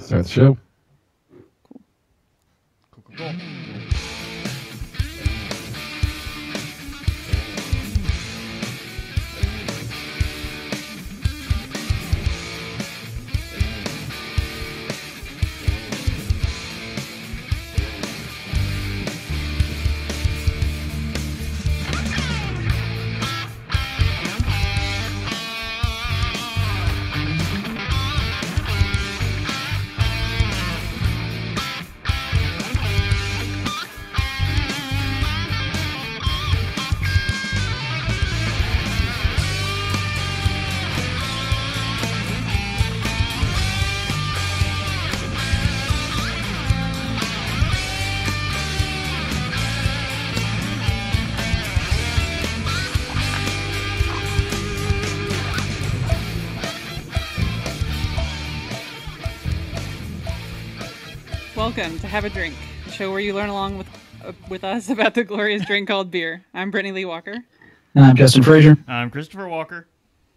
Start the show. Cool, cool, cool. Welcome to Have a Drink, a show where you learn along with uh, with us about the glorious drink called beer. I'm Brittany Lee Walker. I'm Justin Frazier. I'm Christopher Walker.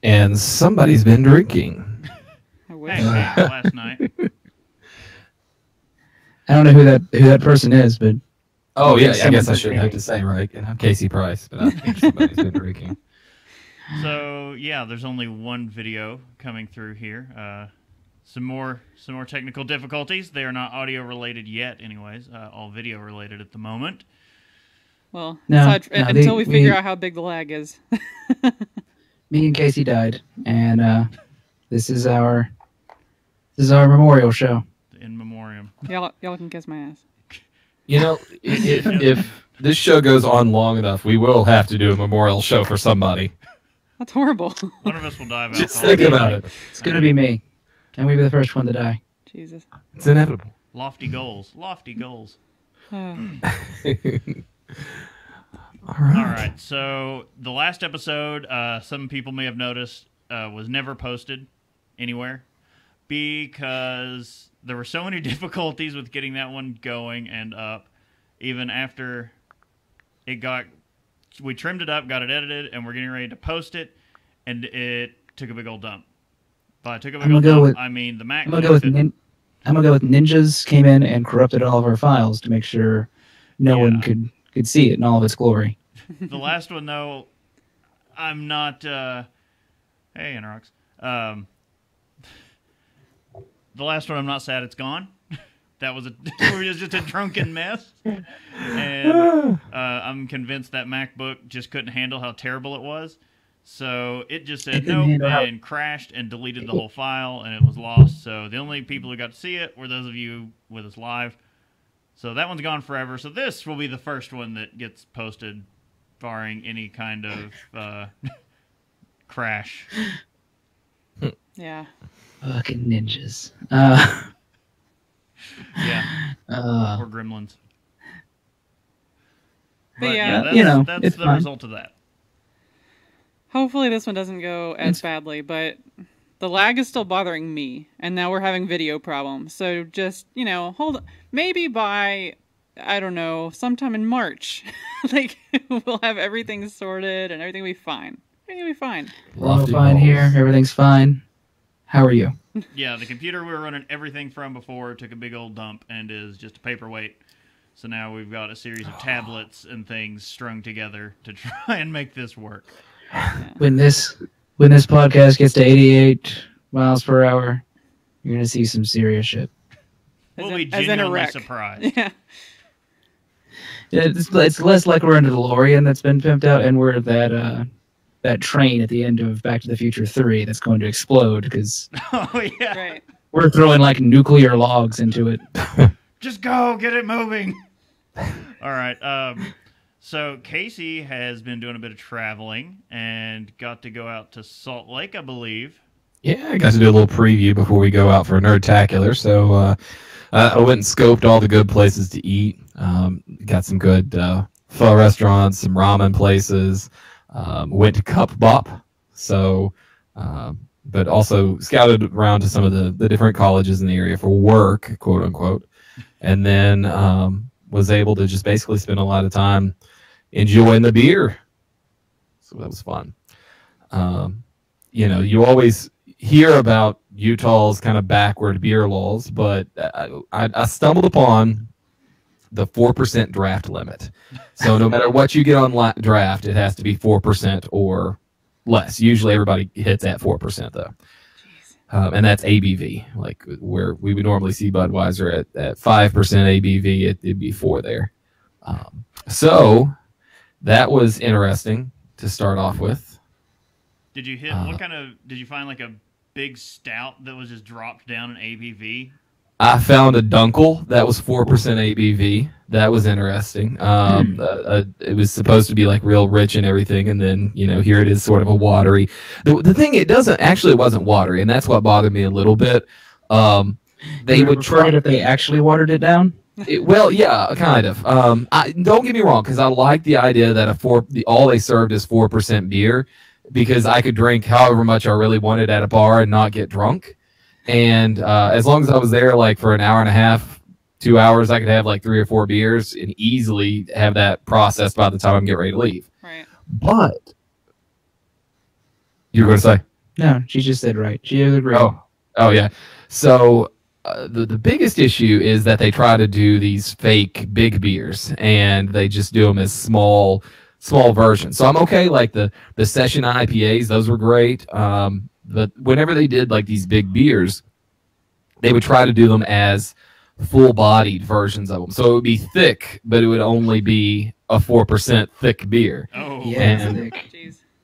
And somebody's been drinking. I wish. Hey, hey, last night. I don't know who that who that person is, but Oh yeah, I guess I shouldn't have to say right. And I'm Casey Price, but I think somebody's been drinking. So yeah, there's only one video coming through here. Uh, some more, some more technical difficulties. They are not audio related yet, anyways. Uh, all video related at the moment. Well, No, aside- no, until they- we figure we- out how big the lag is. me and Casey died, and uh, this is our this is our memorial show. In memoriam. y'all, y'all can kiss my ass. You know, if, if this show goes on long enough, we will have to do a memorial show for somebody. That's horrible. One of us will die Just think about it. It's gonna be me. Can we be the first one to die? Jesus. It's inevitable. Lofty goals. Lofty goals. Uh, All right. All right. So the last episode, uh, some people may have noticed, uh, was never posted anywhere because there were so many difficulties with getting that one going and up. Even after it got, we trimmed it up, got it edited, and we're getting ready to post it, and it took a big old dump. By took a big I'm gonna go with- I mean the Mac. I'm gonna go with nin- I'm gonna go with ninjas came in and corrupted all of our files to make sure no Yeah. one could could see it in all of its glory. the last one though, I'm not. Uh, hey, Interox. Um, the last one, I'm not sad it's gone. that was a it was just a drunken mess, and uh, I'm convinced that MacBook just couldn't handle how terrible it was. So it just said couldn't nope and crashed and deleted the whole file, and it was lost. So the only people who got to see it were those of you with us live. So that one's gone forever. So this will be the first one that gets posted, barring any kind of uh, crash. yeah. Fucking ninjas. Uh, Yeah, uh, or gremlins. But yeah, that's, you know, that's it's the fine. result of that. Hopefully this one doesn't go as badly, but the lag is still bothering me, and now we're having video problems. So just you know, hold. Maybe by I don't know, sometime in March, like we'll have everything sorted and everything will be fine. Everything will be fine. we're all fine here. Everything's fine. How are you? Yeah, the computer we were running everything from before took a big old dump and is just a paperweight. So now we've got a series of oh. tablets and things strung together to try and make this work. When this when this podcast gets to 88 miles per hour, you're gonna see some serious shit. As We'll in- be in a genuinely wreck. surprised. Yeah. It's, it's less like we're in a DeLorean that's been pimped out, and we're that uh, that train at the end of Back to the Future Three that's going to explode because oh yeah. Right. we're throwing like nuclear logs into it. Just go, get it moving. All right. Um, so Casey has been doing a bit of traveling and got to go out to Salt Lake, I believe. Yeah, I got to do a little preview before we go out for a Nerdtacular. So uh, uh, I went and scoped all the good places to eat. Um, got some good uh, pho restaurants, some ramen places. Um, went to Cup Bop. So, um, but also scouted around to some of the, the different colleges in the area for work, quote unquote. And then um, was able to just basically spend a lot of time enjoying the beer. So that was fun. Um, you know, you always hear about Utah's kind of backward beer laws, but I, I, I stumbled upon the four percent draft limit. So no matter what you get on la- draft, it has to be four percent or less. Usually, everybody hits at four percent though, um, and that's ABV. Like where we would normally see Budweiser at at five percent ABV, it, it'd be four there. Um, so that was interesting to start off with. Did you hit Uh, what kind of? Did you find like a big stout that was just dropped down in ABV? I found a Dunkel that was four percent ABV. That was interesting. Um, uh, uh, it was supposed to be like real rich and everything, and then you know here it is, sort of a watery. The, the thing it doesn't actually it wasn't watery, and that's what bothered me a little bit. Um, they would try it if they actually watered it down. It, well, yeah, kind of. Um, I, don't get me wrong, because I like the idea that a four, the, all they served is four percent beer, because I could drink however much I really wanted at a bar and not get drunk. And uh, as long as I was there, like for an hour and a half, two hours, I could have like three or four beers and easily have that processed by the time I'm getting ready to leave. Right. But you were going to say? No, she just said right. She agreed. Oh, oh yeah. So uh, the the biggest issue is that they try to do these fake big beers, and they just do them as small small versions. So I'm okay. Like the the session IPAs, those were great. Um, but whenever they did like these big beers, they would try to do them as full bodied versions of them. So it would be thick, but it would only be a four percent thick beer Oh, Yeah, And-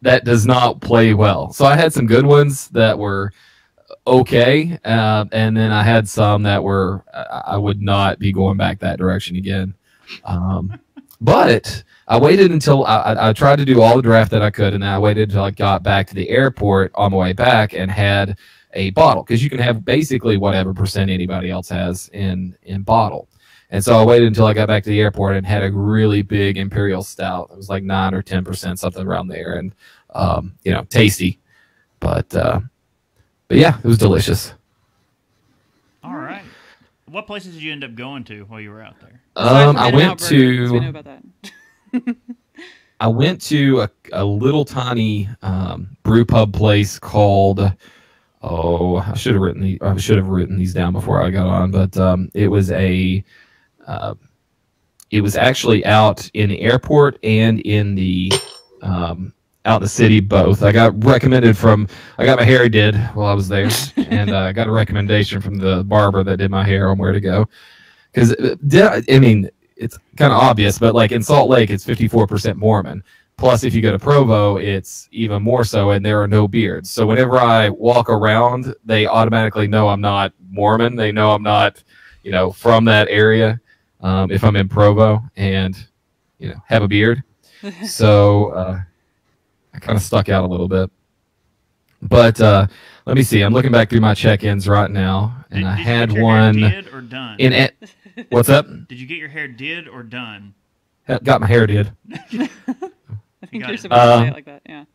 that does not play well. So I had some good ones that were okay, uh, and then I had some that were I would not be going back that direction again. Um, but I waited until I, I, tried to do all the draft that I could, and then I waited until I got back to the airport on my way back and had a bottle because you can have basically whatever percent anybody else has in in bottle. And so I waited until I got back to the airport and had a really big imperial stout. It was like nine or ten percent, something around there, and um, you know, tasty. But uh, but yeah, it was delicious. all right. What places did you end up going to while you were out there? Um, from I went Burger, 'cause know to about that. I went to a, a little tiny um, brew pub place called. Oh, I should have written the I should have written these down before I got on, but um, it was a. Uh, it was actually out in the airport and in the um, out in the city both. I got recommended from I got my hair did while I was there, and uh, I got a recommendation from the barber that did my hair on where to go. Because I mean, it's kind of obvious, but like in Salt Lake, it's fifty four percent Mormon. Plus, if you go to Provo, it's even more so, and there are no beards. So whenever I walk around, they automatically know I'm not Mormon. They know I'm not, you know, from that area. Um, if I'm in Provo and you know have a beard, so uh, I kind of stuck out a little bit. But uh, let me see. I'm looking back through my check-ins right now, and Did- I did you had get your hair one did or done? in it. What's up? Did you get your hair did or done? Got my hair did. I think got you're it. supposed to say it like that. Yeah.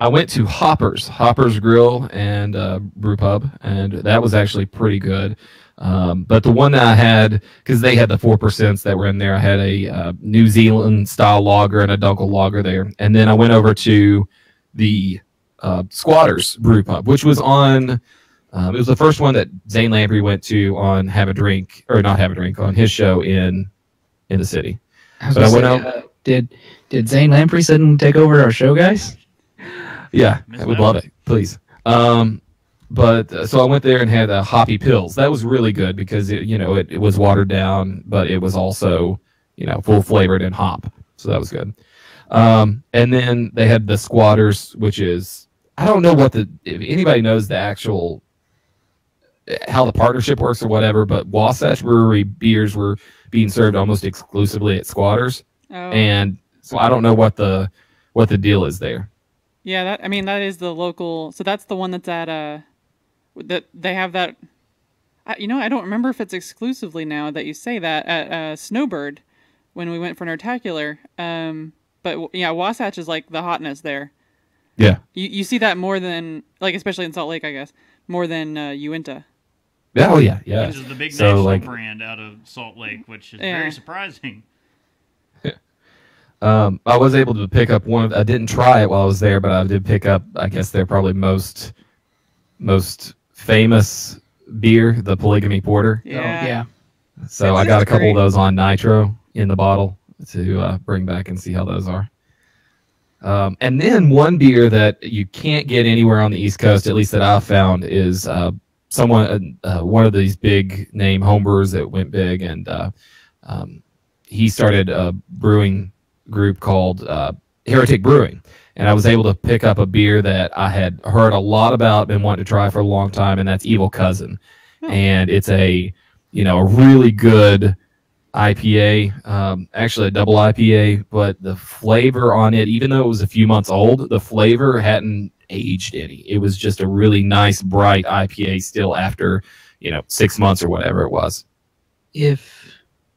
I went to Hoppers, Hoppers Grill and uh, Brew Pub, and that was actually pretty good. Um, but the one that I had, because they had the four percents that were in there, I had a uh, New Zealand style lager and a Dunkel lager there, and then I went over to the uh, Squatters Brew Pub, which was on. Um, it was the first one that Zane Lamprey went to on Have a Drink or not Have a Drink on his show in in the city. I was I gonna went say, uh, did did Zane Lamprey suddenly take over our show, guys? Yeah, Miss I would love it, please. Um, but uh, so I went there and had uh, hoppy pills. That was really good because it, you know, it, it was watered down, but it was also, you know, full flavored and hop. So that was good. Um, and then they had the squatters, which is I don't know what the if anybody knows the actual how the partnership works or whatever, but Wasatch Brewery beers were being served almost exclusively at squatters, Oh. and so I don't know what the what the deal is there. Yeah, that I mean that is the local. So that's the one that's at uh that they have that. You know, I don't remember if it's exclusively now that you say that at uh, Snowbird when we went for Nerdtacular. Um, but yeah, Wasatch is like the hotness there. Yeah. You you see that more than like especially in Salt Lake, I guess, more than uh, Uinta. Oh yeah, yeah. Which is the big So, national like- brand out of Salt Lake, which is Yeah. very surprising. Um, I was able to pick up one. Of, I didn't try it while I was there, but I did pick up. I guess they're probably most most famous beer, the Polygamy Porter. Yeah. Oh, yeah. So It's I got a couple great. of those on nitro in the bottle to uh, bring back and see how those are. Um, and then one beer that you can't get anywhere on the East Coast, at least that I've found, is uh, someone uh, one of these big name homebrewers that went big, and uh, um, he started a brewing group called uh, Heretic Brewing. And I was able to pick up a beer that I had heard a lot about, been wanting to try for a long time, and that's Evil Cousin. Oh. And it's a you know, a really good IPA, um, actually a double IPA, but the flavor on it, even though it was a few months old, the flavor hadn't aged any. It was just a really nice, bright IPA still after, you know, six months or whatever it was. If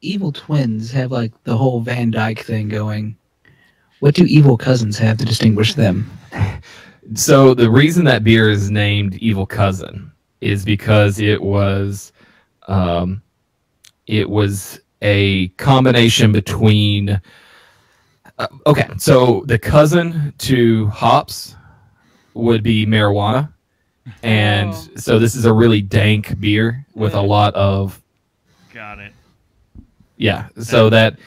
evil twins have like the whole Van Dyke thing going, what do evil cousins have to distinguish them? So the reason that beer is named Evil Cousin is because it was, um, it was a combination between. Uh, okay, so the cousin to hops would be marijuana, and Oh. so this is a really dank beer with a lot of Got it. yeah. So that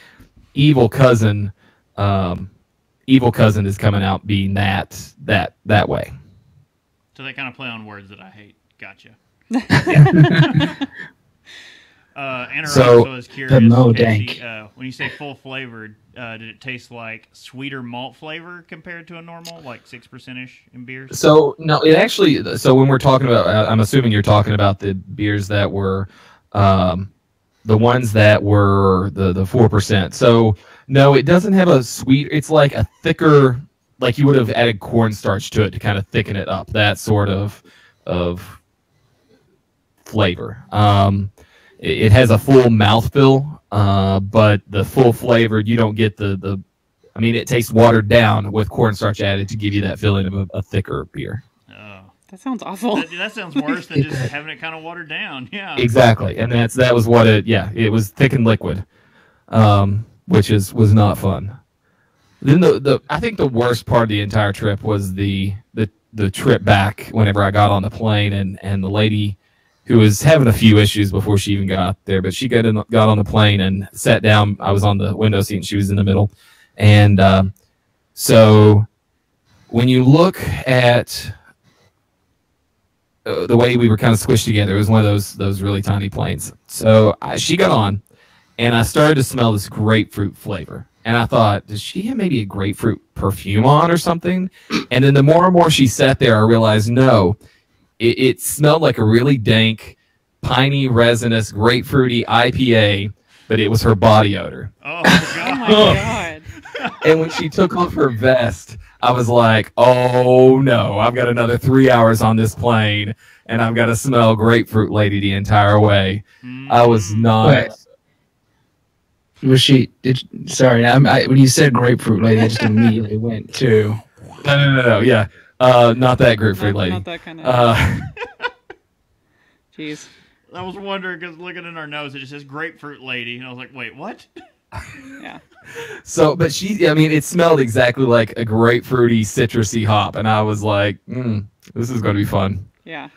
evil cousin, um, evil cousin is coming out being that that that way. So they kind of play on words that I hate. Gotcha. uh, Anna So, also is curious. Mo Casey, Dank. uh, when you say full flavored, uh, did it taste like sweeter malt flavor compared to a normal, like six percent ish in beers? So no, it actually. So when we're talking about, uh, I'm assuming you're talking about the beers that were, um, the ones that were the the four percent. So no, it doesn't have a sweet. It's like a thicker, like you would have added cornstarch to it to kind of thicken it up. That sort of of flavor. Um, it, it has a full mouthfeel, uh, but the full flavor you don't get the the. I mean, it tastes watered down with cornstarch added to give you that feeling of a, a thicker beer. Oh, That sounds awful. that, that sounds worse than just having it kind of watered down. Yeah. Exactly, and that's that was what it. Yeah, it was thick and liquid, um, which is was not fun. Then the, the I think the worst part of the entire trip was the the the trip back. Whenever I got on the plane and and the lady who was having a few issues before she even got there, but she got in, got on the plane and sat down. I was on the window seat and she was in the middle, and um, so when you look at uh, the way we were kind of squished together. It was one of those those really tiny planes. So I, she got on, and I started to smell this grapefruit flavor. And I thought, does she have maybe a grapefruit perfume on or something? And then the more and more she sat there, I realized no, it, it smelled like a really dank, piney, resinous, grapefruity IPA, but it was her body odor. Oh oh god. my god. And when she took off her vest, I was like, oh no, I've got another three hours on this plane, and I've got to smell grapefruit lady the entire way. I was Mm. not. Wait. Was she? Did sorry, I'm, I, when you said grapefruit lady, I just immediately went to. No, no, no, no. Yeah, uh, not that grapefruit lady. not that kind of. Uh, Jeez. I was wondering because looking in our nose, it just says grapefruit lady, and I was like, wait, what? Yeah. so, but she, I mean, it smelled exactly like a grapefruity, citrusy hop, and I was like, mm, this is going to be fun. Yeah.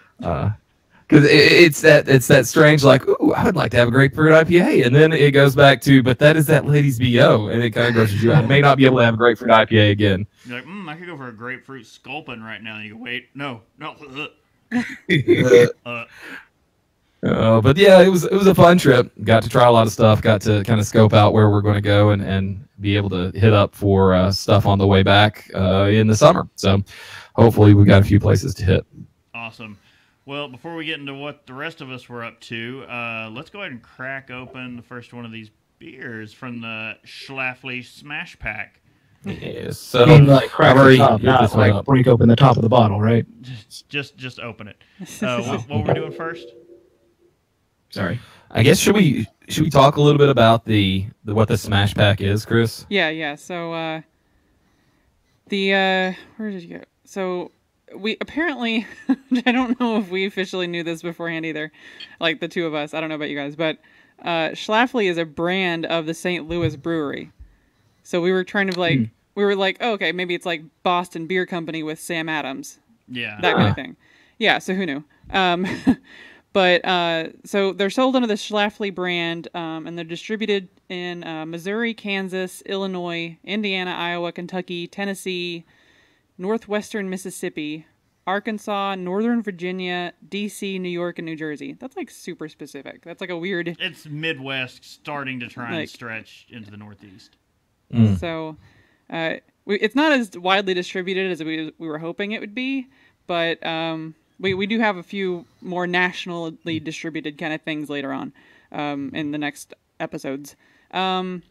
Because it, it's that it's that strange like ooh I would like to have a grapefruit IPA and then it goes back to but that is that lady's bo and it kind of grosses you out. I may not be able to have a grapefruit IPA again. You're like, mm, I could go for a grapefruit sculpin right now. And you go, wait, no, no. Uh, Uh, but yeah, it was it was a fun trip. Got to try a lot of stuff. Got to kind of scope out where we're going to go and and be able to hit up for uh, stuff on the way back uh, in the summer. So hopefully we've got a few places to hit. awesome. Well, before we get into what the rest of us were up to, uh, let's go ahead and crack open the first one of these beers from the Schlafly Smash Pack. Yeah, I so mean, like crack I've the top, not this like up. break open the top of the bottle, right? Just, just, just open it. Uh, what, what were we doing first? Sorry. I guess should we should we talk a little bit about the, the what the Smash Pack is, Chris? Yeah, yeah. So uh the uh where did you go? So we apparently I don't know if we officially knew this beforehand either. Like the two of us. I don't know about you guys, but uh Schlafly is a brand of the St. Louis brewery. So we were trying to like we were like, oh, okay, maybe it's like Boston Beer Company with Sam Adams, Yeah. that kind Ah. of thing. Yeah, so who knew? Um, but uh, so they're sold under the Schlafly brand, um, and they're distributed in uh, Missouri, Kansas, Illinois, Indiana, Iowa, Kentucky, Tennessee, northwestern Mississippi, Arkansas, Northern Virginia, D.C., New York, and New Jersey. That's like super specific. That's like a weird. It's Midwest starting to try and stretch into the Northeast. Mm. So, uh, we, it's not as widely distributed as we we were hoping it would be, but um, we we do have a few more nationally distributed kind of things later on um, in the next episodes. Um,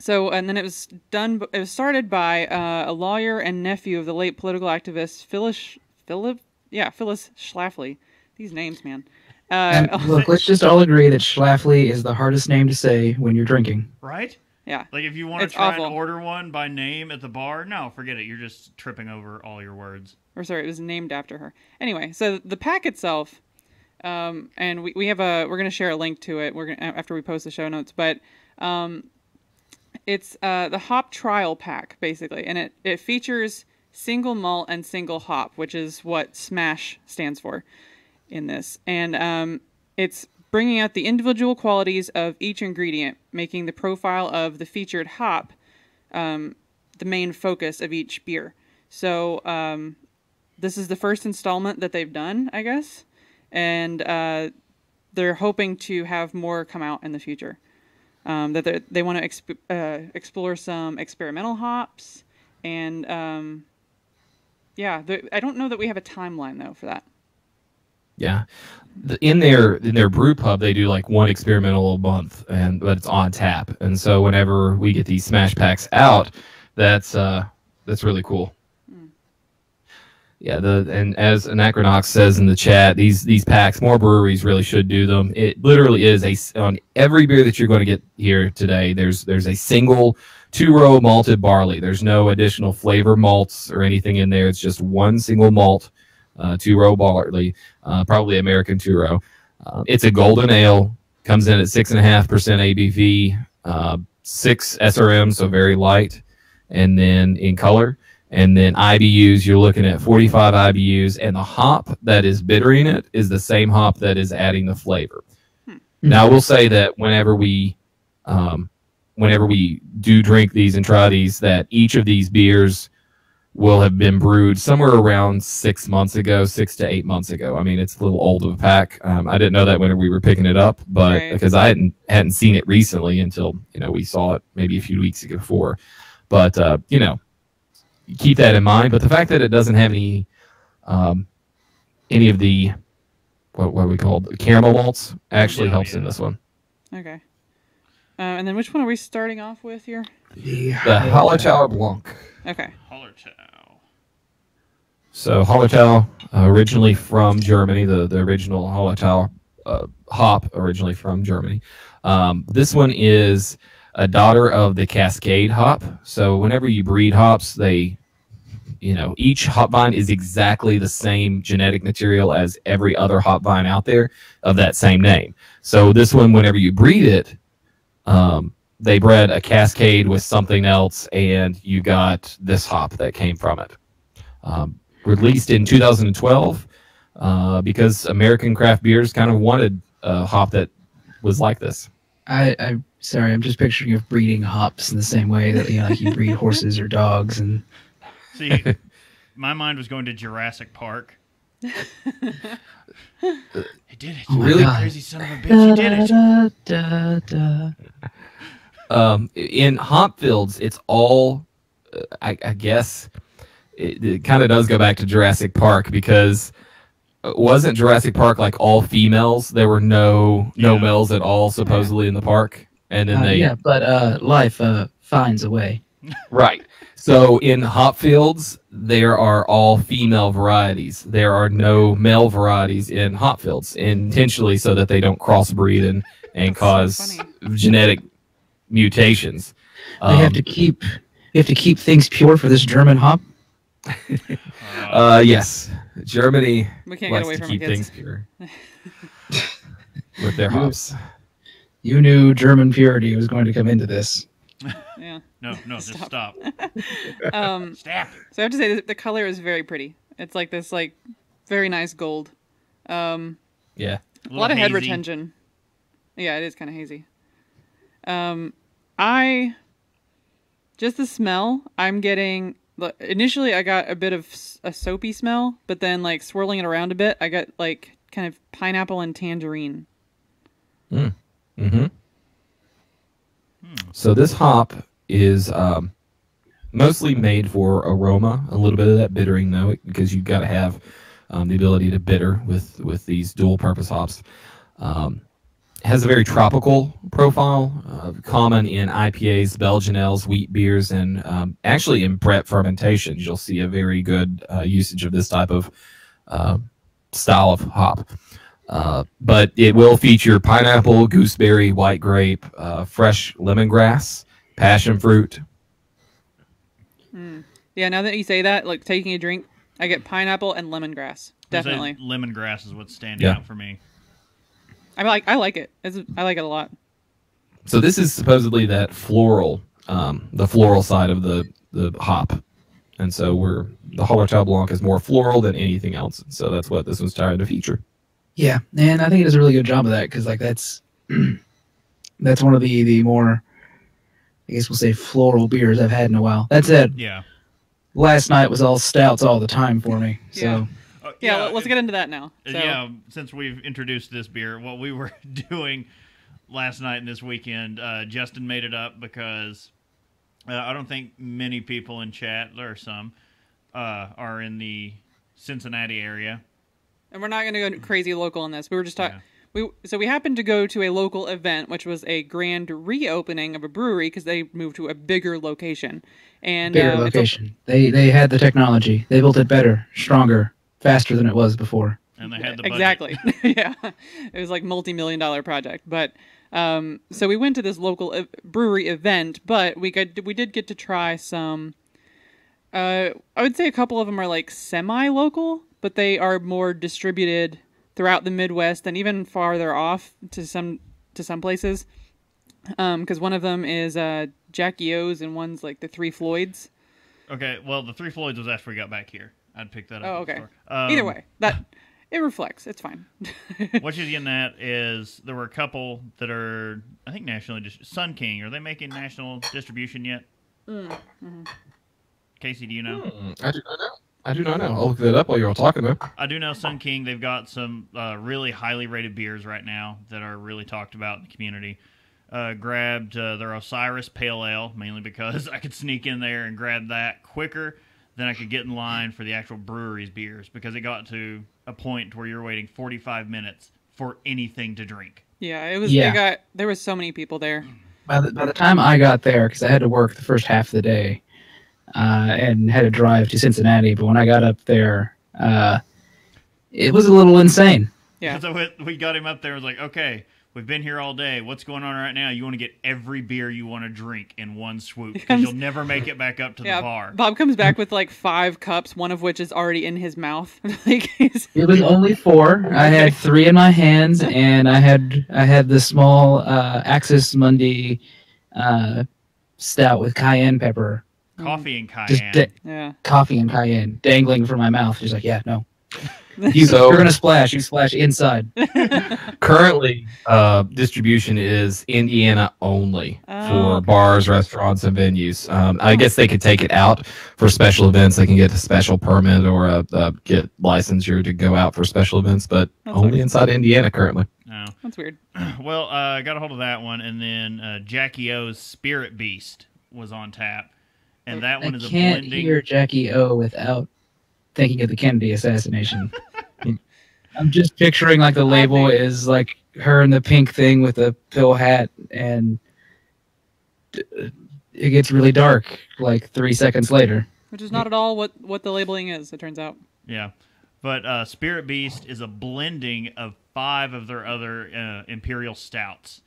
so, and then it was done. It was started by uh, a lawyer and nephew of the late political activist Phyllis Philip, yeah, Phyllis Schlafly. These names, man. Uh, And look, let's just all agree that Schlafly is the hardest name to say when you're drinking. Right? yeah. Like if you want to It's try awful. and order one by name at the bar, no, forget it. You're just tripping over all your words. or sorry, it was named after her. Anyway, so the pack itself, um, and we, we have a we're gonna share a link to it. We're gonna after we post the show notes, but um, it's uh, the hop trial pack basically, and it it features single malt and single hop, which is what Smash stands for in this, and um, it's bringing out the individual qualities of each ingredient, making the profile of the featured hop um, the main focus of each beer. So um, this is the first installment that they've done, I guess, and uh, they're hoping to have more come out in the future. Um, that they're- want to exp- uh, explore some experimental hops, and um, yeah, the, I don't know that we have a timeline though for that. Yeah, The- in their in their brew pub, they do like one experimental a month, and but it's on tap. And so whenever we get these smash packs out, that's uh that's really cool. Yeah, the and as Anachronox says in the chat, these these packs, more breweries really should do them. It literally is a on every beer that you're going to get here today. There's there's a single two row malted barley. There's no additional flavor malts or anything in there. It's just one single malt, uh, two row barley, uh, probably American two row. Uh, it's a golden ale. Comes in at six and a half percent ABV, uh, six SRM, so very light, and then in color. And then IBUs, you're looking at 45 IBUs, and the hop that is bittering it is the same hop that is adding the flavor. Now, I will say that whenever we, um, whenever we do drink these and try these, that each of these beers will have been brewed somewhere around six months ago, six to eight months ago. I mean, it's a little old of a pack. Um, I didn't know that when we were picking it up, but Right. because I hadn't hadn't seen it recently until you know we saw it maybe a few weeks ago before. But uh, you know, keep that in mind. But the fact that it doesn't have any um, any of the what what are we called The caramel malts actually Yeah, helps in this one. Okay. Uh, and then which one are we starting off with here? The, The Hallertauer Blanc. Okay. Hallertau. So Hallertau, uh, originally from Germany, the, the original Hallertau uh, hop, originally from Germany. Um, this one is a daughter of the Cascade hop. So whenever you breed hops, they, you know, each hop vine is exactly the same genetic material as every other hop vine out there of that same name. So this one, whenever you breed it, um, they bred a Cascade with something else, and you got this hop that came from it. Um, released in 2012 uh, because American craft beers kind of wanted a hop that was like this. I, I sorry, I'm just picturing of breeding hops in the same way that you know, like you breed horses or dogs, and See, my mind was going to Jurassic Park. he did it. Oh really God. crazy son of a bitch. He did it. Da, da, da. Um, in hop fields, it's all, uh, I, I guess, it, it kind of does go back to Jurassic Park because uh, wasn't Jurassic Park like all females? There were no no Yeah. males at all supposedly in the park, and then Uh, they yeah, but uh, life uh, finds a way. Right. So in hop fields, there are all female varieties. There are no male varieties in hop fields, intentionally so that they don't crossbreed and and That's so cause genetic mutations. They have Um, to keep they have to keep things pure for this German hop. Uh, yes, Germany We can't get away to from keep kids. things pure with their hops. You knew German purity was going to come into this. Yeah. no, no, just Stop. stop. Um, Stop. so I have to say the, the color is very pretty. It's like this like Very nice gold. Um, Yeah. a lot of head retention. Yeah, it is kind of hazy. Um, I just the smell. I'm getting initially I got a bit of a soapy smell, but then like swirling it around a bit, I got like kind of pineapple and tangerine. Mm-hmm. So this hop is um, mostly made for aroma, a little bit of that bittering though, because you've got to have um, the ability to bitter with with these dual purpose hops. Um, has a very tropical profile, uh, common in IPAs, Belgian ales, wheat beers, and um, actually in Brett fermentations, you'll see a very good uh, usage of this type of uh, style of hop. Uh, but it will feature pineapple, gooseberry, white grape, uh, fresh lemongrass, passion fruit. Yeah, now that you say that, like taking a drink, I get pineapple and lemongrass. I'd Definitely. lemongrass is what's standing Yeah. out for me. I like I like it. It's, I like it a lot. So this is supposedly that floral, um, the floral side of the the hop, and so we're the Hallertau Blanc is more floral than anything else. So that's what this one's trying to feature. Yeah, and I think it does a really good job of that because like that's that's one of the the more I guess we'll say floral beers I've had in a while. That's it. Yeah. Last night was all stouts all the time for me. So Yeah. Uh, Yeah, let's get into that now. Uh, So, Yeah, since we've introduced this beer, what we were doing last night and this weekend, uh, Justin made it up because uh, I don't think many people in chat, there are some, uh, are in the Cincinnati area. And we're not going to go crazy local on this. We were just talking. Yeah. We so we happened to go to a local event, which was a grand reopening of a brewery because they moved to a bigger location. And bigger uh, it's a- location. They they had the technology. They built it better, stronger, faster than it was before. And they had the budget. exactly yeah it was like multi-million dollar project but um so we went to this local ev- brewery event but we got we did get to try some uh i would say a couple of them are like semi-local but they are more distributed throughout the midwest and even farther off to some to some places um because one of them is uh jackie o's and one's like the three floyds Okay, well, the Three Floyds was after we got back here. I'd pick that up. oh okay. Um, either way that it reflects it's fine what she's getting at is there were a couple that are, I think, nationally. Dis- Sun King, are they making national distribution yet? Hmm. Casey, do you know? I do not know. I do not know. I'll look that up while you're all talking though. I do know Sun King. They've got some uh, really highly rated beers right now that are really talked about in the community. Uh, grabbed uh, their Osiris Pale Ale mainly because I could sneak in there and grab that quicker than I could get in line for the actual brewery's beers because it got to a point where you're waiting 45 minutes for anything to drink. Yeah, it was. Yeah. They got there was so many people there. By the, by the time I got there, because I had to work the first half of the day, uh, and had to drive to Cincinnati, but when I got up there, uh, it was a little insane. Yeah, So we- we got him up there and was like, okay, we've been here all day. What's going on right now? You want to get every beer you want to drink in one swoop because you'll never make it back up to yeah. the bar. Bob comes back with like five cups, one of which is already in his mouth. like It was only four. I had three in my hands, and I had I had the small uh, Axis Mundi uh, stout with cayenne pepper, Coffee and cayenne. da- yeah. coffee and cayenne dangling from my mouth. She's like, "Yeah, no, you, So- you're gonna splash. You splash inside." Currently, uh, distribution is Indiana only Oh, for okay. bars, restaurants, and venues. Um, I guess they could take it out for special events. They can get a special permit or a, uh get licensure to go out for special events, but That's only nice. inside Indiana currently. No. That's weird. Well, uh, I got a hold of that one, and then uh, Jackie O's Spirit Beast was on tap, and that one I is a can't blending. hear Jackie O without thinking of the Kennedy assassination. I'm just picturing like the label is like her in the pink thing with the pill hat, and it gets really dark like three seconds later. Which is not at all what what the labeling is. It turns out. Yeah, but uh, Spirit Beast is a blending of five of their other uh, Imperial stouts.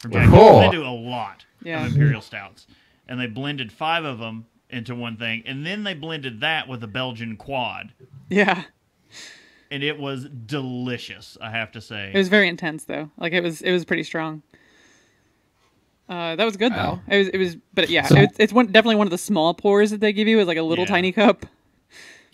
From Jackie Cool. They do a lot Yeah. of Imperial stouts, and they blended five of them into one thing, and then they blended that with a Belgian quad, Yeah. and it was delicious. I have to say. It was very intense though. Like it was it was pretty strong. Uh, that was good Wow. though. It was it was, but yeah, So- it's, it's one definitely one of the small pours that they give you is like a little Yeah. tiny cup.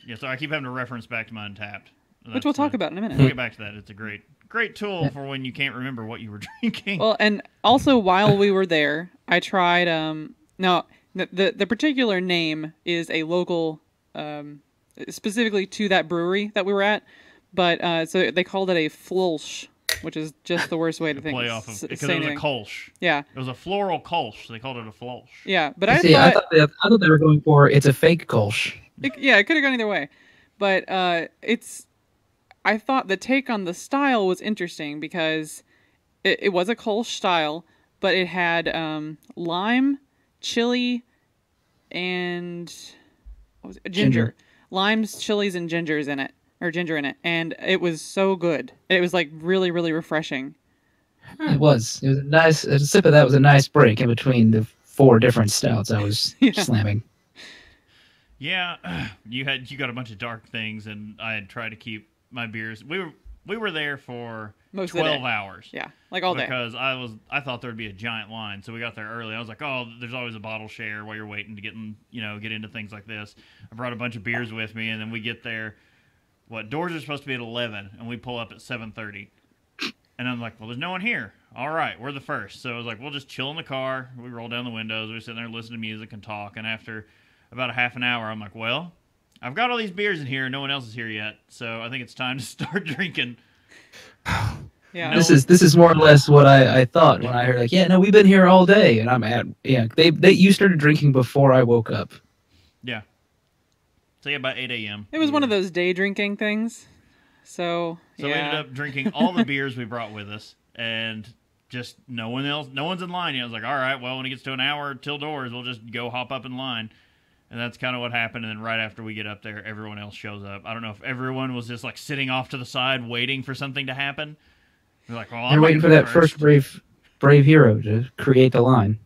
Yeah, so I keep having to reference back to my Untappd. which we'll That's, talk about in a minute. We'll get back to that. It's a great, great tool for when you can't remember what you were drinking. Well, and also while we were there, I tried. Um, no, the, the the particular name is a local, um, specifically to that brewery that we were at, but uh, so they called it a flulsh, which is just the worst way to think. play off of because it was a anything. kolsch. Yeah, It was a floral kolsch. They called it a flosch. yeah, but I See, I thought, thought, they, I thought they were going for it's a fake Kolsch. it, yeah, it could have gone either way, but uh, it's. I thought the take on the style was interesting because it, it was a Kolsch style, but it had um, lime, chili, and what was it? ginger. Ginger. limes, chilies, and gingers in it, or ginger in it, and it was so good. It was like really, really refreshing. It was. It was a nice. A sip of that was a nice break in between the four different stouts I was Yeah. slamming. Yeah, you had you got a bunch of dark things, and I had tried to keep my beers. We were we were there for Most of the twelve hours. Yeah, like all day. because I was I thought there'd be a giant line, so we got there early. I was like, oh, there's always a bottle share while you're waiting to get in, you know, get into things like this. I brought a bunch of beers with me, and then we get there. What doors are supposed to be at eleven, and we pull up at seven thirty, and I'm like, well, there's no one here. All right, we're the first. So I was like, we'll just chill in the car. We roll down the windows. We sit there and listen to music and talk. And after about a half an hour, I'm like, well, I've got all these beers in here, and no one else is here yet. So I think it's time to start drinking. yeah, No. This is this is more or less what I, I thought when I heard like, yeah, no, we've been here all day, and I'm at yeah. They they you started drinking before I woke up. Yeah. So yeah, about eight a.m. it was one of mm. those day drinking things. So, So yeah, we ended up drinking all the beers we brought with us, and just no one else, no one's in line. yet. I was like, all right, well, when it gets to an hour till doors, we'll just go hop up in line. And that's kind of what happened. And then right after we get up there, everyone else shows up. I don't know if everyone was just like sitting off to the side waiting for something to happen. They're like, well, I'm They're waiting for gonna that go first brave brave hero to create the line.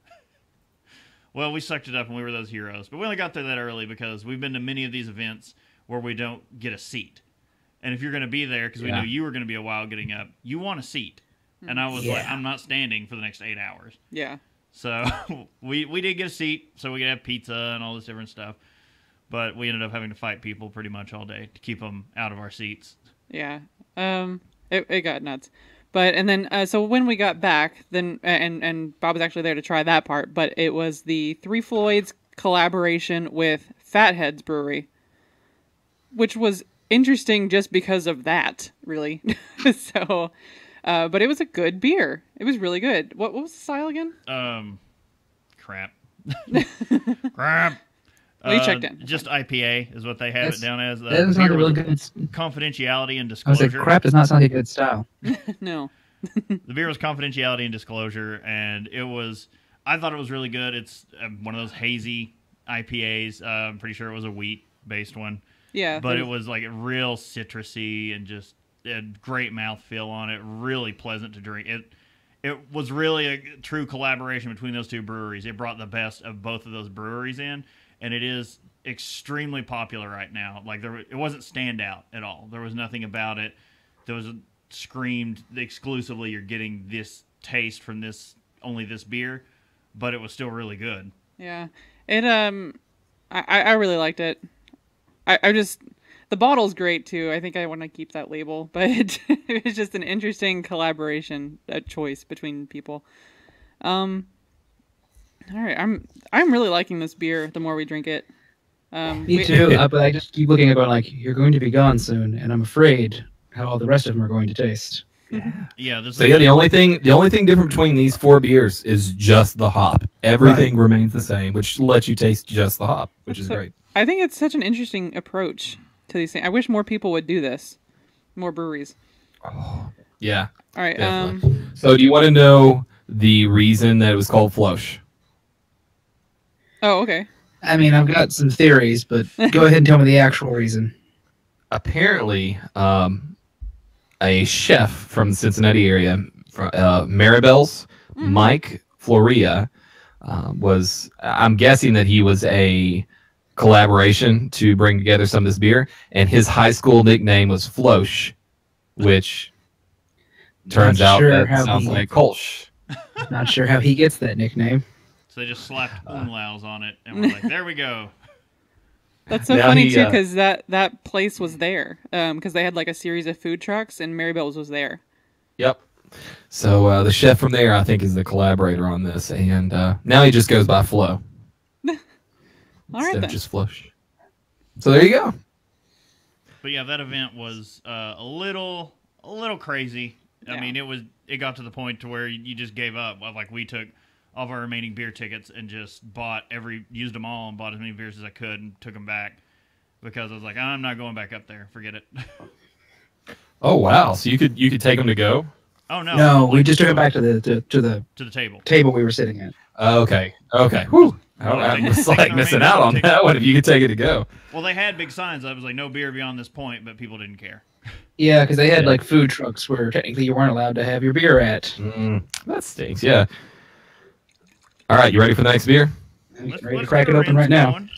Well, we sucked it up and we were those heroes. But we only got there that early because we've been to many of these events where we don't get a seat. And if you're going to be there, because we Yeah. knew you were going to be a while getting up, you want a seat. And I was like, I'm not standing for the next eight hours. yeah, So we we did get a seat, so we could have pizza and all this different stuff. But we ended up having to fight people pretty much all day to keep them out of our seats. yeah. Um, it it got nuts. But and then uh, so when we got back, then and and Bob was actually there to try that part. But it was the Three Floyds collaboration with Fatheads Brewery, which was interesting just because of that, really. so, uh, but it was a good beer. It was really good. What what was the style again? Um, crap, crap. Well, you Uh, checked in. Just IPA is what they have That's- it down as. Uh, That doesn't the sound beer really good. confidentiality and disclosure. I was like, crap does not sound like a good style. no. The beer was confidentiality and disclosure, and it was. I thought it was really good. It's uh, one of those hazy IPAs. Uh, I'm pretty sure it was a wheat based one, Yeah. but it was like real citrusy and just it had great mouthfeel on it. Really pleasant to drink. It it was really a true collaboration between those two breweries. It brought the best of both of those breweries in, and it is extremely popular right now. Like there, it wasn't standout at all. There was nothing about it. There was screamed exclusively. You're getting this taste from this only this beer, but it was still really good. Yeah, it um, I I I really liked it. I I just the bottle's great too. I think I want to keep that label, but it, it was just an interesting collaboration uh, choice between people. Um, all right, I'm I'm really liking this beer. The more we drink it, um, Me we- too. uh, but I just keep looking at going like, you're going to be gone soon, and I'm afraid how all the rest of them are going to taste. Yeah, this So is yeah, the only thing the only thing different between these four beers is just the hop. Everything remains the same, which lets you taste just the hop, which is So- great. I think it's such an interesting approach to these things. I wish more people would do this, more breweries. Oh, Yeah. All right, Definitely. um, So do you want to know the reason that it was called Flosh? oh okay, I mean, I've got some theories, but go ahead and tell me the actual reason. Apparently, um, a chef from the Cincinnati area, fro- uh, Maribel's, Mike Floria, um, was. I'm guessing that he was a collaboration to bring together some of this beer, and his high school nickname was Flosh, which turns Not out sure that how sounds he- like Kolsch. Not sure how he gets that nickname. So they just slapped Uh. umlauts on it, and we're like, there we go. That's so Now funny he, too, uh, because that that place was there. Um, because they had like a series of food trucks, and Marybell's was there. Yep. So uh, the chef from there, I think, is the collaborator on this, and uh, now he just goes by Flo All right instead then. of just Flush. So there you go. But yeah, that event was uh, a little a little crazy. I Yeah. mean, it was it got to the point to where you just gave up. Like we took all of our remaining beer tickets and just bought every used them all and bought as many beers as I could and took them back because I was like, I'm not going back up there. Forget it. Oh wow! So you could you could take them to go. oh no, No, like, we just took them back to the to, to the to the table. table we were sitting at. Okay. Okay. Whew. I don't, Well, I'm just like missing out on that one. If you could take it to go. Well, they had big signs that was like no beer beyond this point, but people didn't care. Yeah, because they had Yeah. like food trucks where technically you weren't allowed to have your beer at. Mm, that stinks. Yeah. All right. You ready for the next beer? Let's- ready to let's crack it open right now. going.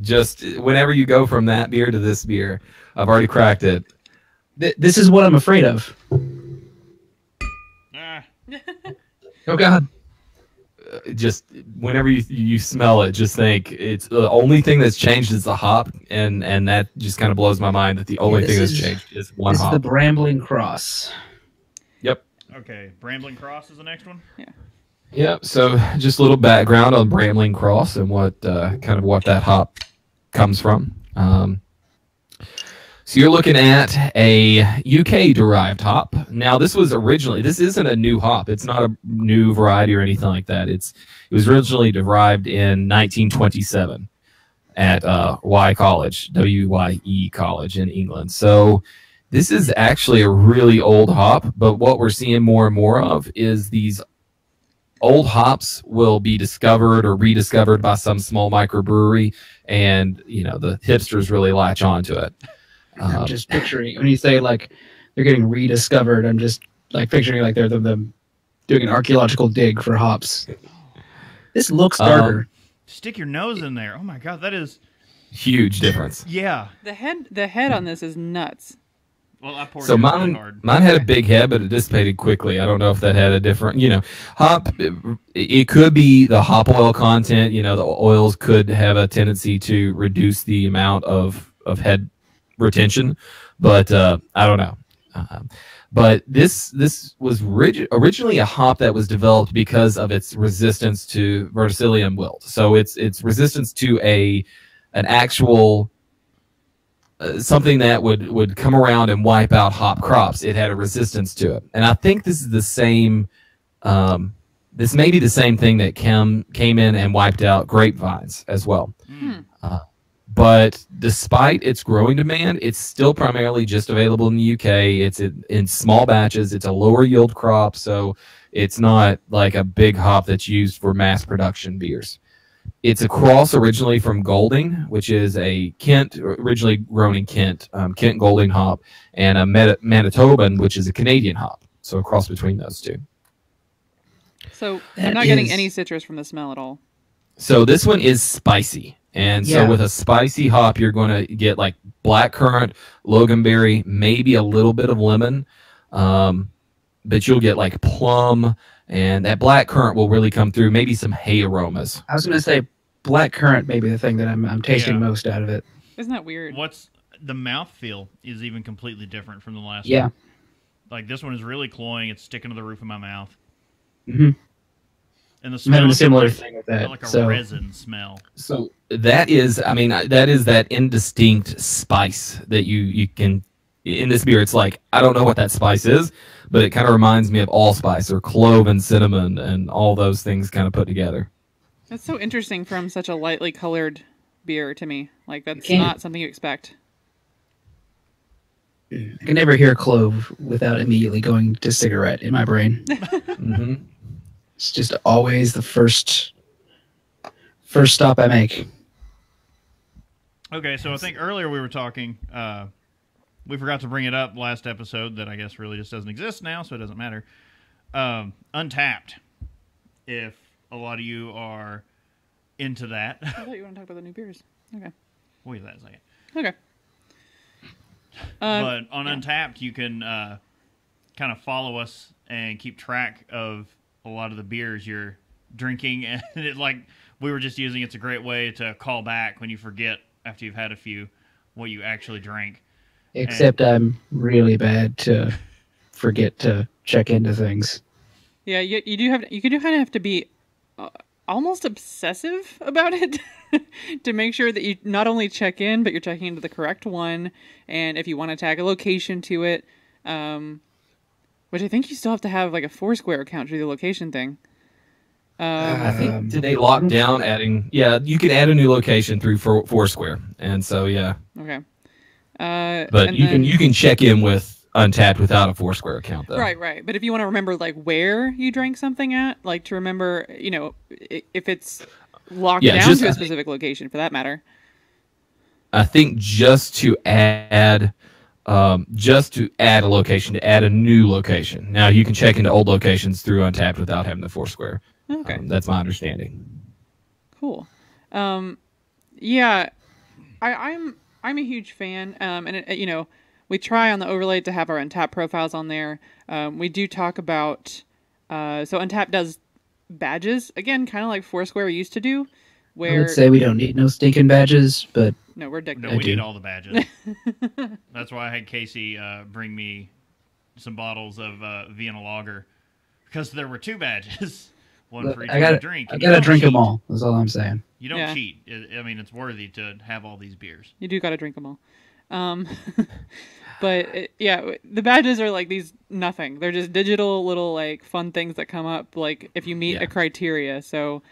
Just whenever you go from that beer to this beer, I've already cracked it. Th- this is what I'm afraid of. Ah, Oh God! Just whenever you you smell it, just think it's the only thing that's changed is the hop, and and that just kind of blows my mind that the only this thing that's changed is one this hop. is the Brambling Cross. Yep. okay, Brambling Cross is the next one. Yeah. Yep. So just a little background on Brambling Cross and what uh, kind of what that hop comes from. Um, so you're looking at a UK derived hop. Now this was originally this isn't a new hop. It's not a new variety or anything like that. It's it was originally derived in 1927 at uh, Wye College, W Y E College in England. So this is actually a really old hop, but what we're seeing more and more of is these old hops will be discovered or rediscovered by some small microbrewery, and you know the hipsters really latch onto it. I'm Um, just picturing when you say like they're getting rediscovered. I'm just like picturing like they're them, them doing an archaeological dig for hops. This looks Um, darker. Stick your nose in there. Oh my god, that is huge difference. yeah. The head the head on this is nuts. Well, I poured So it really mine, hard. mine had a big head, but it dissipated quickly. I don't know if that had a different, you know, hop. It, it could be the hop oil content. You know, the oils could have a tendency to reduce the amount of of head retention, but uh, I don't know. Um, but this this was rig- originally a hop that was developed because of its resistance to verticillium wilt. So it's its resistance to a an actual uh, something that would would come around and wipe out hop crops. It had a resistance to it, and I think this is the same. Um, this may be the same thing that came came in and wiped out grapevines as well. Mm. Uh, but despite its growing demand, it's still primarily just available in the UK. It's in, in small batches. It's a lower yield crop, so it's not like a big hop that's used for mass production beers. It's a cross originally from Golding, which is a Kent, originally grown in Kent, um, Kent Golding hop, and a Meta- Manitoban, which is a Canadian hop. So a cross between those two. So That I'm not getting any citrus from the smell at all. So this one is spicy. And so with a spicy hop, you're going to get like black currant, loganberry, maybe a little bit of lemon. Um, but you'll get like plum and that black currant will really come through, maybe some hay aromas. I was gonna say black currant may be the thing that I'm I'm tasting Yeah. most out of it. Isn't that weird? What's the mouthfeel is even completely different from the last Yeah. one. Yeah. Like this one is really cloying. It's sticking to the roof of my mouth. hmm And the I'm smell having a similar like, thing with that. like a so resin smell. So that is, I mean, that is that indistinct spice that you, you can, in this beer, it's like, I don't know what that spice is, but it kind of reminds me of allspice or clove and cinnamon and all those things kind of put together. That's so interesting from such a lightly colored beer to me. Like that's can't- something you expect. I can never hear clove without immediately going to cigarette in my brain. hmm It's just always the first first stop I make. Okay, so I think earlier we were talking. Uh, we forgot to bring it up last episode that I guess really just doesn't exist now, so it doesn't matter. Um, Untappd. If a lot of you are into that, I thought you want to talk about the new beers. Okay. wait that a second. Okay. Uh, but on yeah. Untappd, you can uh, kind of follow us and keep track of a lot of the beers you're drinking, and it like we were just using. It's a great way to call back when you forget after you've had a few what you actually drank. Except I'm really bad to forget to check into things. Yeah, you, you do have you do kind of have to be uh, almost obsessive about it to make sure that you not only check in, but you're checking into the correct one. And if you want to tag a location to it, um, which I think you still have to have like a Foursquare account to do the location thing. Um, I think Um, did they lock down adding? Yeah, you can add a new location through Four, Foursquare, and so yeah. okay. Uh, But and you can you can check in with Untappd without a Foursquare account though. Right, right. But if you want to remember like where you drank something at, like to remember, you know, if it's locked Yeah, down just- to a specific location for that matter. I think just to add, um, just to add a location, to add a new location. Now you can check into old locations through Untappd without having the Foursquare. Okay. Um, that's my understanding. Cool. Um, yeah, I, I'm I'm a huge fan. Um, and it, you know, we try on the overlay to have our Untappd profiles on there. Um, we do talk about uh, so Untappd does badges again, kind of like Foursquare used to do. Where I Where would say we don't need no stinking badges, but no, we're addicted. No, I we do. need all the badges. That's why I had Casey uh, bring me some bottles of uh, Vienna Lager because there were two badges, one for each I gotta, drink. I gotta don't drink them all. That's all I'm saying. You don't Yeah. cheat. I I mean, it's worthy to have all these beers. You do got to drink them all. Um, but it, yeah, the badges are like these nothing. They're just digital little like fun things that come up like if you meet Yeah. a criteria. So,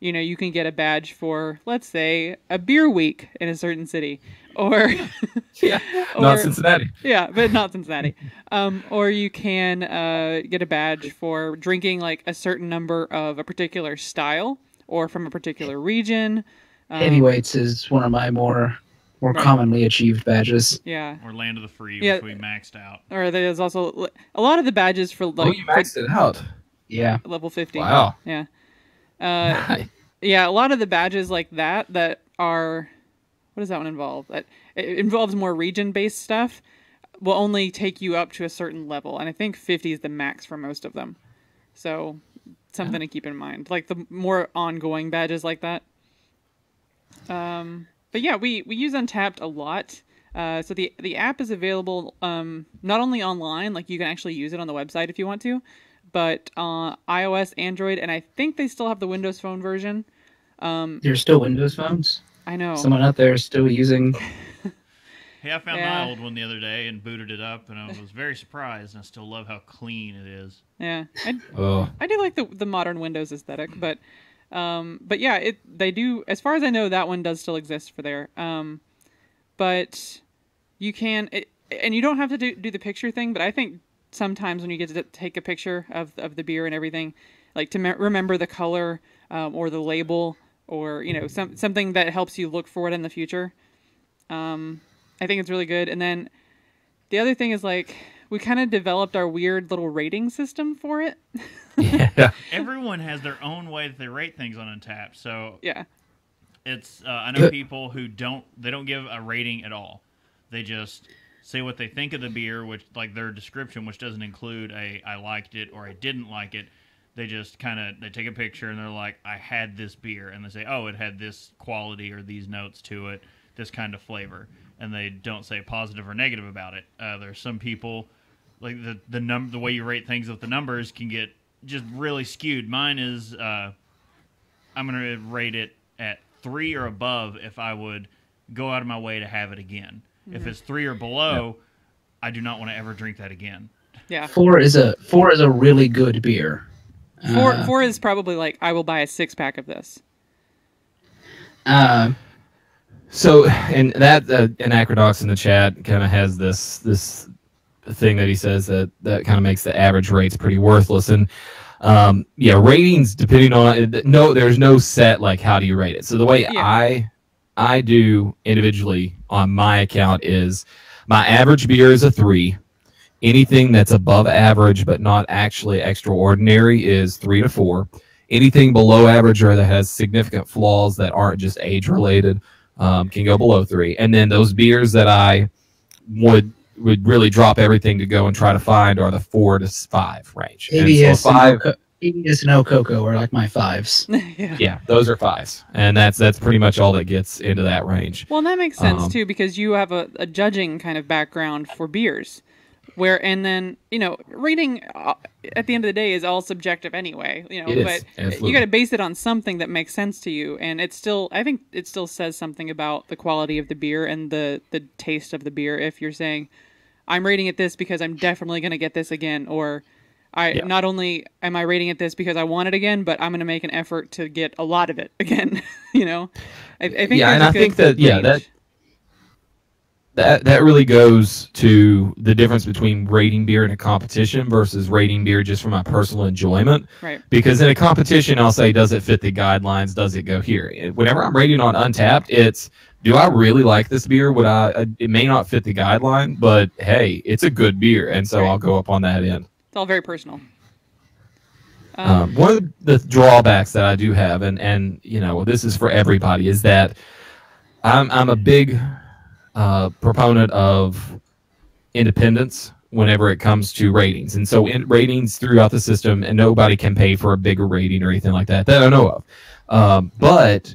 you know, you can get a badge for let's say a beer week in a certain city or Yeah, or not Cincinnati. yeah, but not Cincinnati. Um, or you can uh, get a badge for drinking like a certain number of a particular style or from a particular region. Um, Heavyweights is one of my more more Right. commonly achieved badges. Yeah, Or Land of the Free, Yeah. which we maxed out. or there's also a lot of the badges for like oh, you maxed it out. Yeah. level 50 Wow. yeah uh yeah a lot of the badges like that that are what does that one involve? That it involves more region based stuff will only take you up to a certain level and i think 50 is the max for most of them. So something to keep in mind like the more ongoing badges like that. Um but yeah we we use Untappd a lot. Uh, so the the app is available um, not only online, like you can actually use it on the website if you want to, but uh, iOS, Android, and I think they still have the Windows Phone version. There's still Windows phones. I know. Someone out there is still using. Hey, I found Yeah. my old one the other day and booted it up, and I was very surprised. And I still love how clean it is. Yeah, I, Oh, I do like the the modern Windows aesthetic, but um, but yeah, it they do. As far as I know, that one does still exist for there. Um, but you can, it, and you don't have to do, do the picture thing. But I think sometimes when you get to take a picture of of the beer and everything, like to me- remember the color um, or the label or you know some something that helps you look for it in the future. Um, I think it's really good. And then the other thing is like we kind of developed our weird little rating system for it. yeah. Everyone has their own way that they rate things on Untappd. So Yeah. it's uh, I know people who don't they don't give a rating at all. They just say what they think of the beer, which like their description, which doesn't include a I liked it or I didn't like it. They just kind of they take a picture and they're like, I had this beer, and they say, oh, it had this quality or these notes to it, this kind of flavor, and they don't say positive or negative about it. Uh, there's some people like the the num the way you rate things with the numbers can get just really skewed. Mine is uh, I'm gonna rate it at three or above if I would go out of my way to have it again. If it's three or below, I do not want to ever drink that again. Yeah. Four is a four is a really good beer. Four Uh, four is probably like I will buy a six pack of this. Uh, So, and that uh, Anachronox in the chat kind of has this this thing that he says that that kind of makes the average rates pretty worthless. And um, yeah, ratings depending on no, there's no set like how do you rate it. So the way Yeah. I I do individually on my account is my average beer is a three. Anything that's above average but not actually extraordinary is three to four. Anything below average or that has significant flaws that aren't just age related um, can go below three. And then those beers that I would would really drop everything to go and try to find are the four to five range. And so ABS five, and, no and El Coco are like my fives. yeah. Yeah, those are fives, and that's that's pretty much all that gets into that range. Well, that makes sense Um, too because you have a, a judging kind of background for beers, where and then you know rating uh, at the end of the day is all subjective anyway. You know, It is, but absolutely. you got to base it on something that makes sense to you, and it's still I think it still says something about the quality of the beer and the the taste of the beer if you're saying I'm rating it this because I'm definitely going to get this again, or I Yeah. not only am I rating it this because I want it again, but I'm going to make an effort to get a lot of it again. you know, I, I think Yeah, and I think that- yeah, that- that that really goes to the difference between rating beer in a competition versus rating beer just for my personal enjoyment. right. Because in a competition, I'll say, does it fit the guidelines? Does it go here? Whenever I'm rating on Untappd, it's do I really like this beer? Would I? uh, It may not fit the guideline, but hey, it's a good beer, and so Right. I'll go up on that end. It's all very personal. Um, one of the drawbacks that I do have, and and you know, this is for everybody, is that I'm I'm a big uh, proponent of independence whenever it comes to ratings, and so in ratings throughout the system, and nobody can pay for a bigger rating or anything like that that I know of. Um, but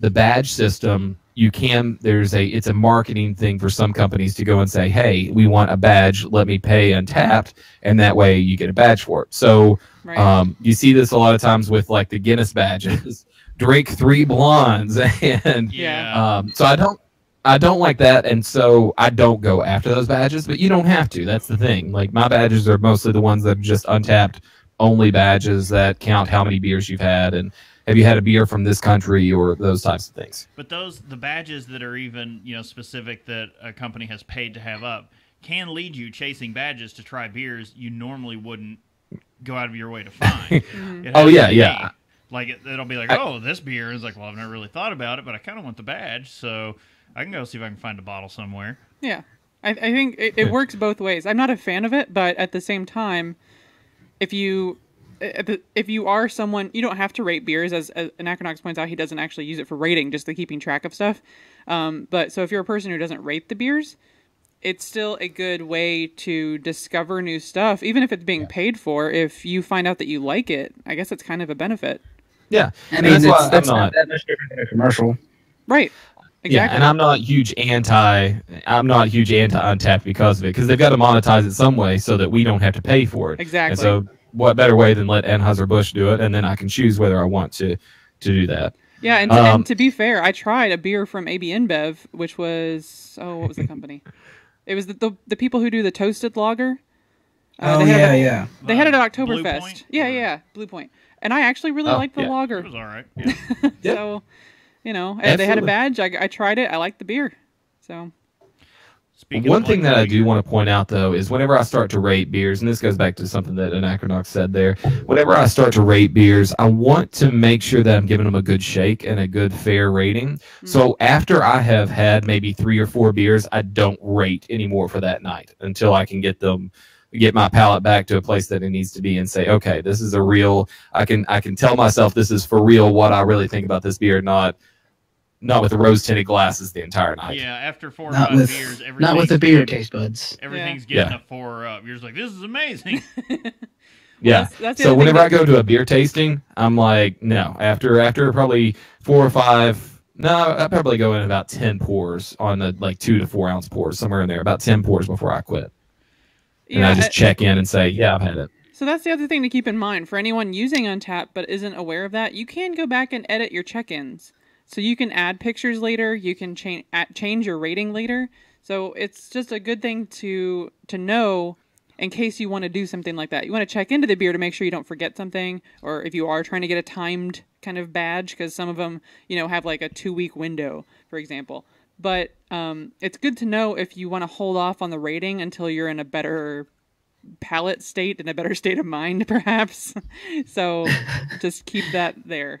the badge system, you can. There's a it's a marketing thing for some companies to go and say, hey, we want a badge. Let me pay Untappd, and that way you get a badge for it. So. right. Um, you see this a lot of times with like the Guinness badges. Drink three blondes, and Yeah. um, so I don't, I don't like that, and so I don't go after those badges. But you don't have to. That's the thing. Like my badges are mostly the ones that are just Untappd only badges that count how many beers you've had and have you had a beer from this country or those types of things. But those the badges that are even you know specific that a company has paid to have up can lead you chasing badges to try beers you normally wouldn't go out of your way to find. Mm-hmm. Oh, yeah, yeah. Like it, it'll be like, I- oh, this beer is like, well, I've never really thought about it, but I kind of want the badge, so I can go see if I can find a bottle somewhere. Yeah, I, I think it, it works both ways. I'm not a fan of it, but at the same time, if you at the- if you are someone you don't have to rate beers, as, as Anachronox points out, he doesn't actually use it for rating, just the keeping track of stuff. Um, but so if you're a person who doesn't rate the beers, it's still a good way to discover new stuff, even if it's being paid for. If you find out that you like it, I guess it's kind of a benefit. Yeah, I mean, that's it's, that's not, not- that much different than a commercial. Right. Exactly. Yeah, and I'm not huge anti. I'm not huge anti Untappd because of it, because they've got to monetize it some way so that we don't have to pay for it. Exactly. And so, what better way than let Anheuser Busch do it, and then I can choose whether I want to to do that. Yeah, and to, Um, and to be fair, I tried a beer from AB InBev, which was oh, what was the company? it was the, the the people who do the toasted lager. Uh, oh they had yeah, it, yeah. They had it at Blue Oktoberfest. Yeah, Or- yeah, Blue Point. And I actually really Oh, liked the yeah. It was all right. Yeah. Yeah. So, you know, and they had a badge. I, I tried it. I liked the beer. So, Speaking One thing that I do want to point out, though, is whenever I start to rate beers, and this goes back to something that Anachronox said there, whenever I start to rate beers, I want to make sure that I'm giving them a good shake and a good fair rating. Hmm. So after I have had maybe three or four beers, I don't rate anymore for that night until I can get them get my palate back to a place that it needs to be and say okay this is a real i can i can tell myself this is for real what i really think about this beer not not with the rose tinted glasses the entire night Yeah, after four or Not five with beers, everything not with the beer taste buds. Everything's Yeah. getting a four up. You're just like, this is amazing. Yeah. that's- that's so other thing whenever I go to a beer tasting, I'm like, no. After after probably four or five, no, I probably go in about ten pours on the like two to four ounce pours somewhere in there, about ten pours before I quit, yeah, and I just I- check in and say, yeah, I've had it. So that's the other thing to keep in mind for anyone using Untap but isn't aware of that. You can go back and edit your check-ins, so you can add pictures later. You can change change your rating later. So it's just a good thing to to know in case you want to do something like that. You want to check into the beer to make sure you don't forget something, or if you are trying to get a timed kind of badge, because some of them you know have like a two week window, for example. But um, it's good to know if you want to hold off on the rating until you're in a better palate state and a better state of mind, perhaps. so just keep that there.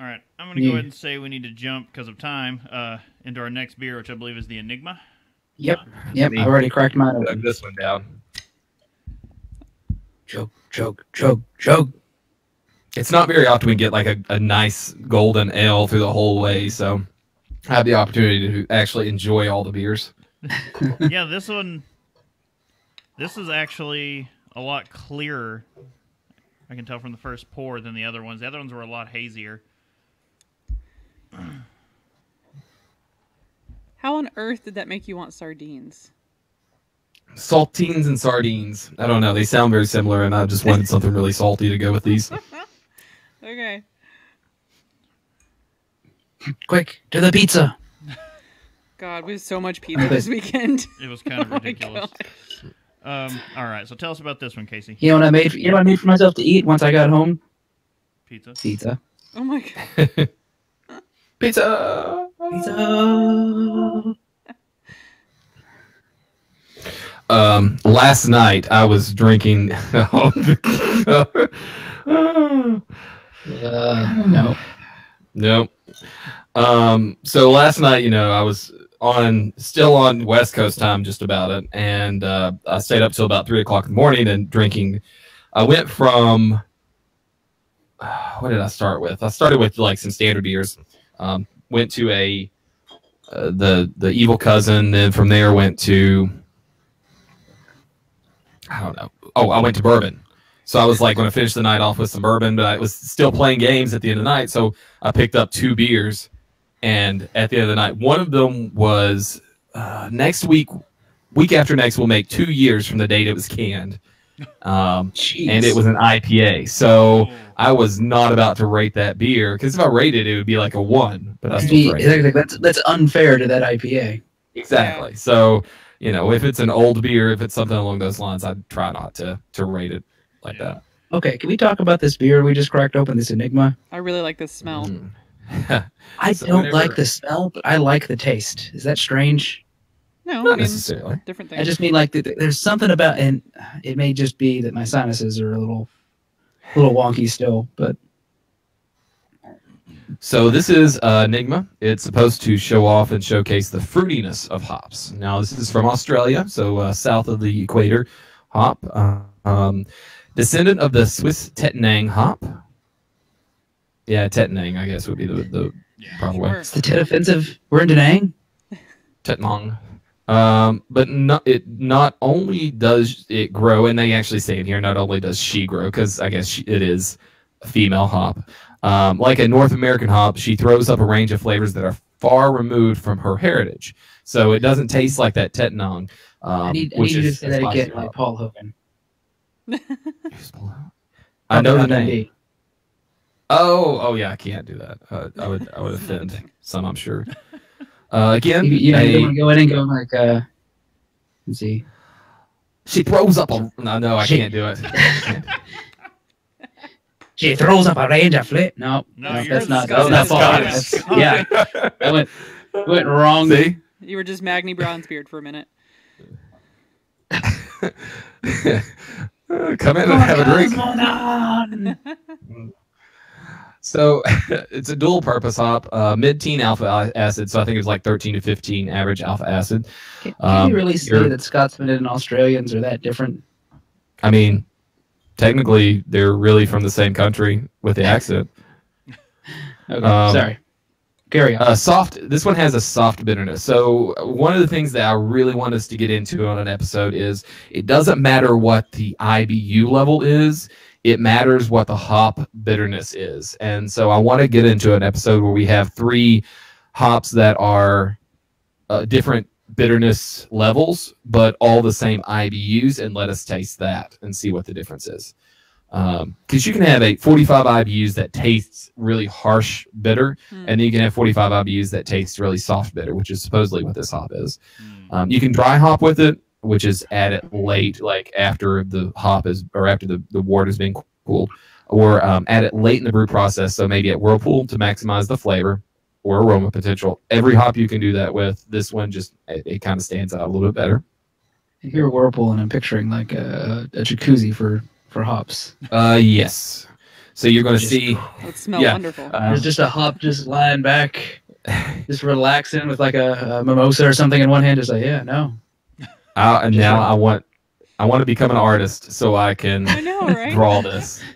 All right, I'm going to Yeah. go ahead and say we need to jump because of time uh, into our next beer, which I believe is the Enigma. Yep, yep. I already cracked mine Dug open. this one down. Choke, choke, choke, choke. It's not very often we get like a, a nice golden ale through the whole way, so I have the opportunity to actually enjoy all the beers. yeah, this one, this is actually a lot clearer I can tell from the first pour than the other ones. The other ones were a lot hazier. How on earth did that make you want sardines? Saltines and sardines. I don't know. They sound very similar, and I just wanted something really salty to go with these. Okay. Quick to the pizza. God, we have so much pizza this weekend. It was kind of Oh ridiculous. um, all right, so tell us about this one, Casey. You know what I made? You know what I made for myself to eat once I got home? Pizza. Pizza. Oh my god. Pizza. Pizza. Um, last night I was drinking. Uh, no. Nope. Um, so last night, you know, I was on still on West Coast time, just about it, and uh, I stayed up till about three o'clock in the morning and drinking. I went from what did I start with? I started with like some standard beers. Um, went to a uh, the the evil cousin. Then from there went to I don't know. Oh, I went to bourbon. So I was like going to finish the night off with some bourbon, but I was still playing games at the end of the night. So I picked up two beers, and at the end of the night, one of them was uh, next week, week after next, we'll make two years from the date it was canned, um, Jeez. and it was an IPA. So Oh. I was not about to rate that beer because if I rated it, it would be like a one. But I That'd still be- rated that's, that's unfair to that IPA. exactly. So you know, if it's an old beer, if it's something along those lines, I'd try not to to rate it like Yeah. that. Okay, can we talk about this beer we just cracked open, this Enigma? I really like this smell. Mm. I So don't whenever- like the smell, but I like the taste. Is that strange? No, I Not mean, necessarily. different things. I just mean like th- th- there's something about, and it may just be that my sinuses are a little, a little wonky still. But So this is uh, Enigma. It's supposed to show off and showcase the fruitiness of hops. Now this is from Australia, so uh, south of the equator hop. Uh, um, descendant of the Swiss Tettnang hop. Yeah, Tettnang, I guess would be the, the Yeah. proper way. It's the Tet offensive. We're in Danang. Tettnang. Um, but not, it not only does it grow, and they actually say in here, not only does she grow, because I guess she, it is a female hop. Um, like a North American hop, she throws up a range of flavors that are far removed from her heritage. So it doesn't taste like that Tettnang. Um, I need, I need you to say that again, like. Paul Hogan. I know the name. Oh, oh yeah, I can't do that. Uh, I would, I would offend some, I'm sure. Uh, again, You, you know, you don't want to go in and go like, uh, let's see. she throws up a. No, no, I She- can't do it. She throws up a range of flip. No, No, no, that's not. Scottish. That's not Paul. Scottish. That's, yeah, I went went wrong. See. You were just Magni Bronzebeard for a minute. Come in and have a drink. So it's a dual purpose hop, uh, mid teen alpha acid. So I think it's like 13 to 15 average alpha acid. Can, can Um, you really say that Scotsmen and Australians are that different? I mean, technically, they're really from the same country with the accent. Okay, Um, sorry. Carry on. Uh, soft. This one has a soft bitterness. So one of the things that I really want us to get into on an episode is it doesn't matter what the IBU level is. It matters what the hop bitterness is. And so I want to get into an episode where we have three hops that are uh, different bitterness levels, but all the same IBUs, and let us taste that and see what the difference is. Because you can have a 45 IBUs that tastes really harsh bitter, Hmm. and then you can have 45 IBUs that tastes really soft bitter, which is supposedly what this hop is. Mm. Um, you can dry hop with it, which is add it late, like after the hop is or after the, the wort is being cooled, or um, add it late in the brew process. So maybe at whirlpool to maximize the flavor or aroma potential. Every hop you can do that with. This one just it, it kind of stands out a little bit better. You're a whirlpool, and I'm picturing like a, a jacuzzi for for hops. Uh, yes. So you're going to see. That smell Yeah. wonderful. Uh, There's just a hop just lying back, just relaxing with like a, a mimosa or something in one hand. Just like, yeah, no. I, and now I want I want to become an artist so I can I know, right? draw this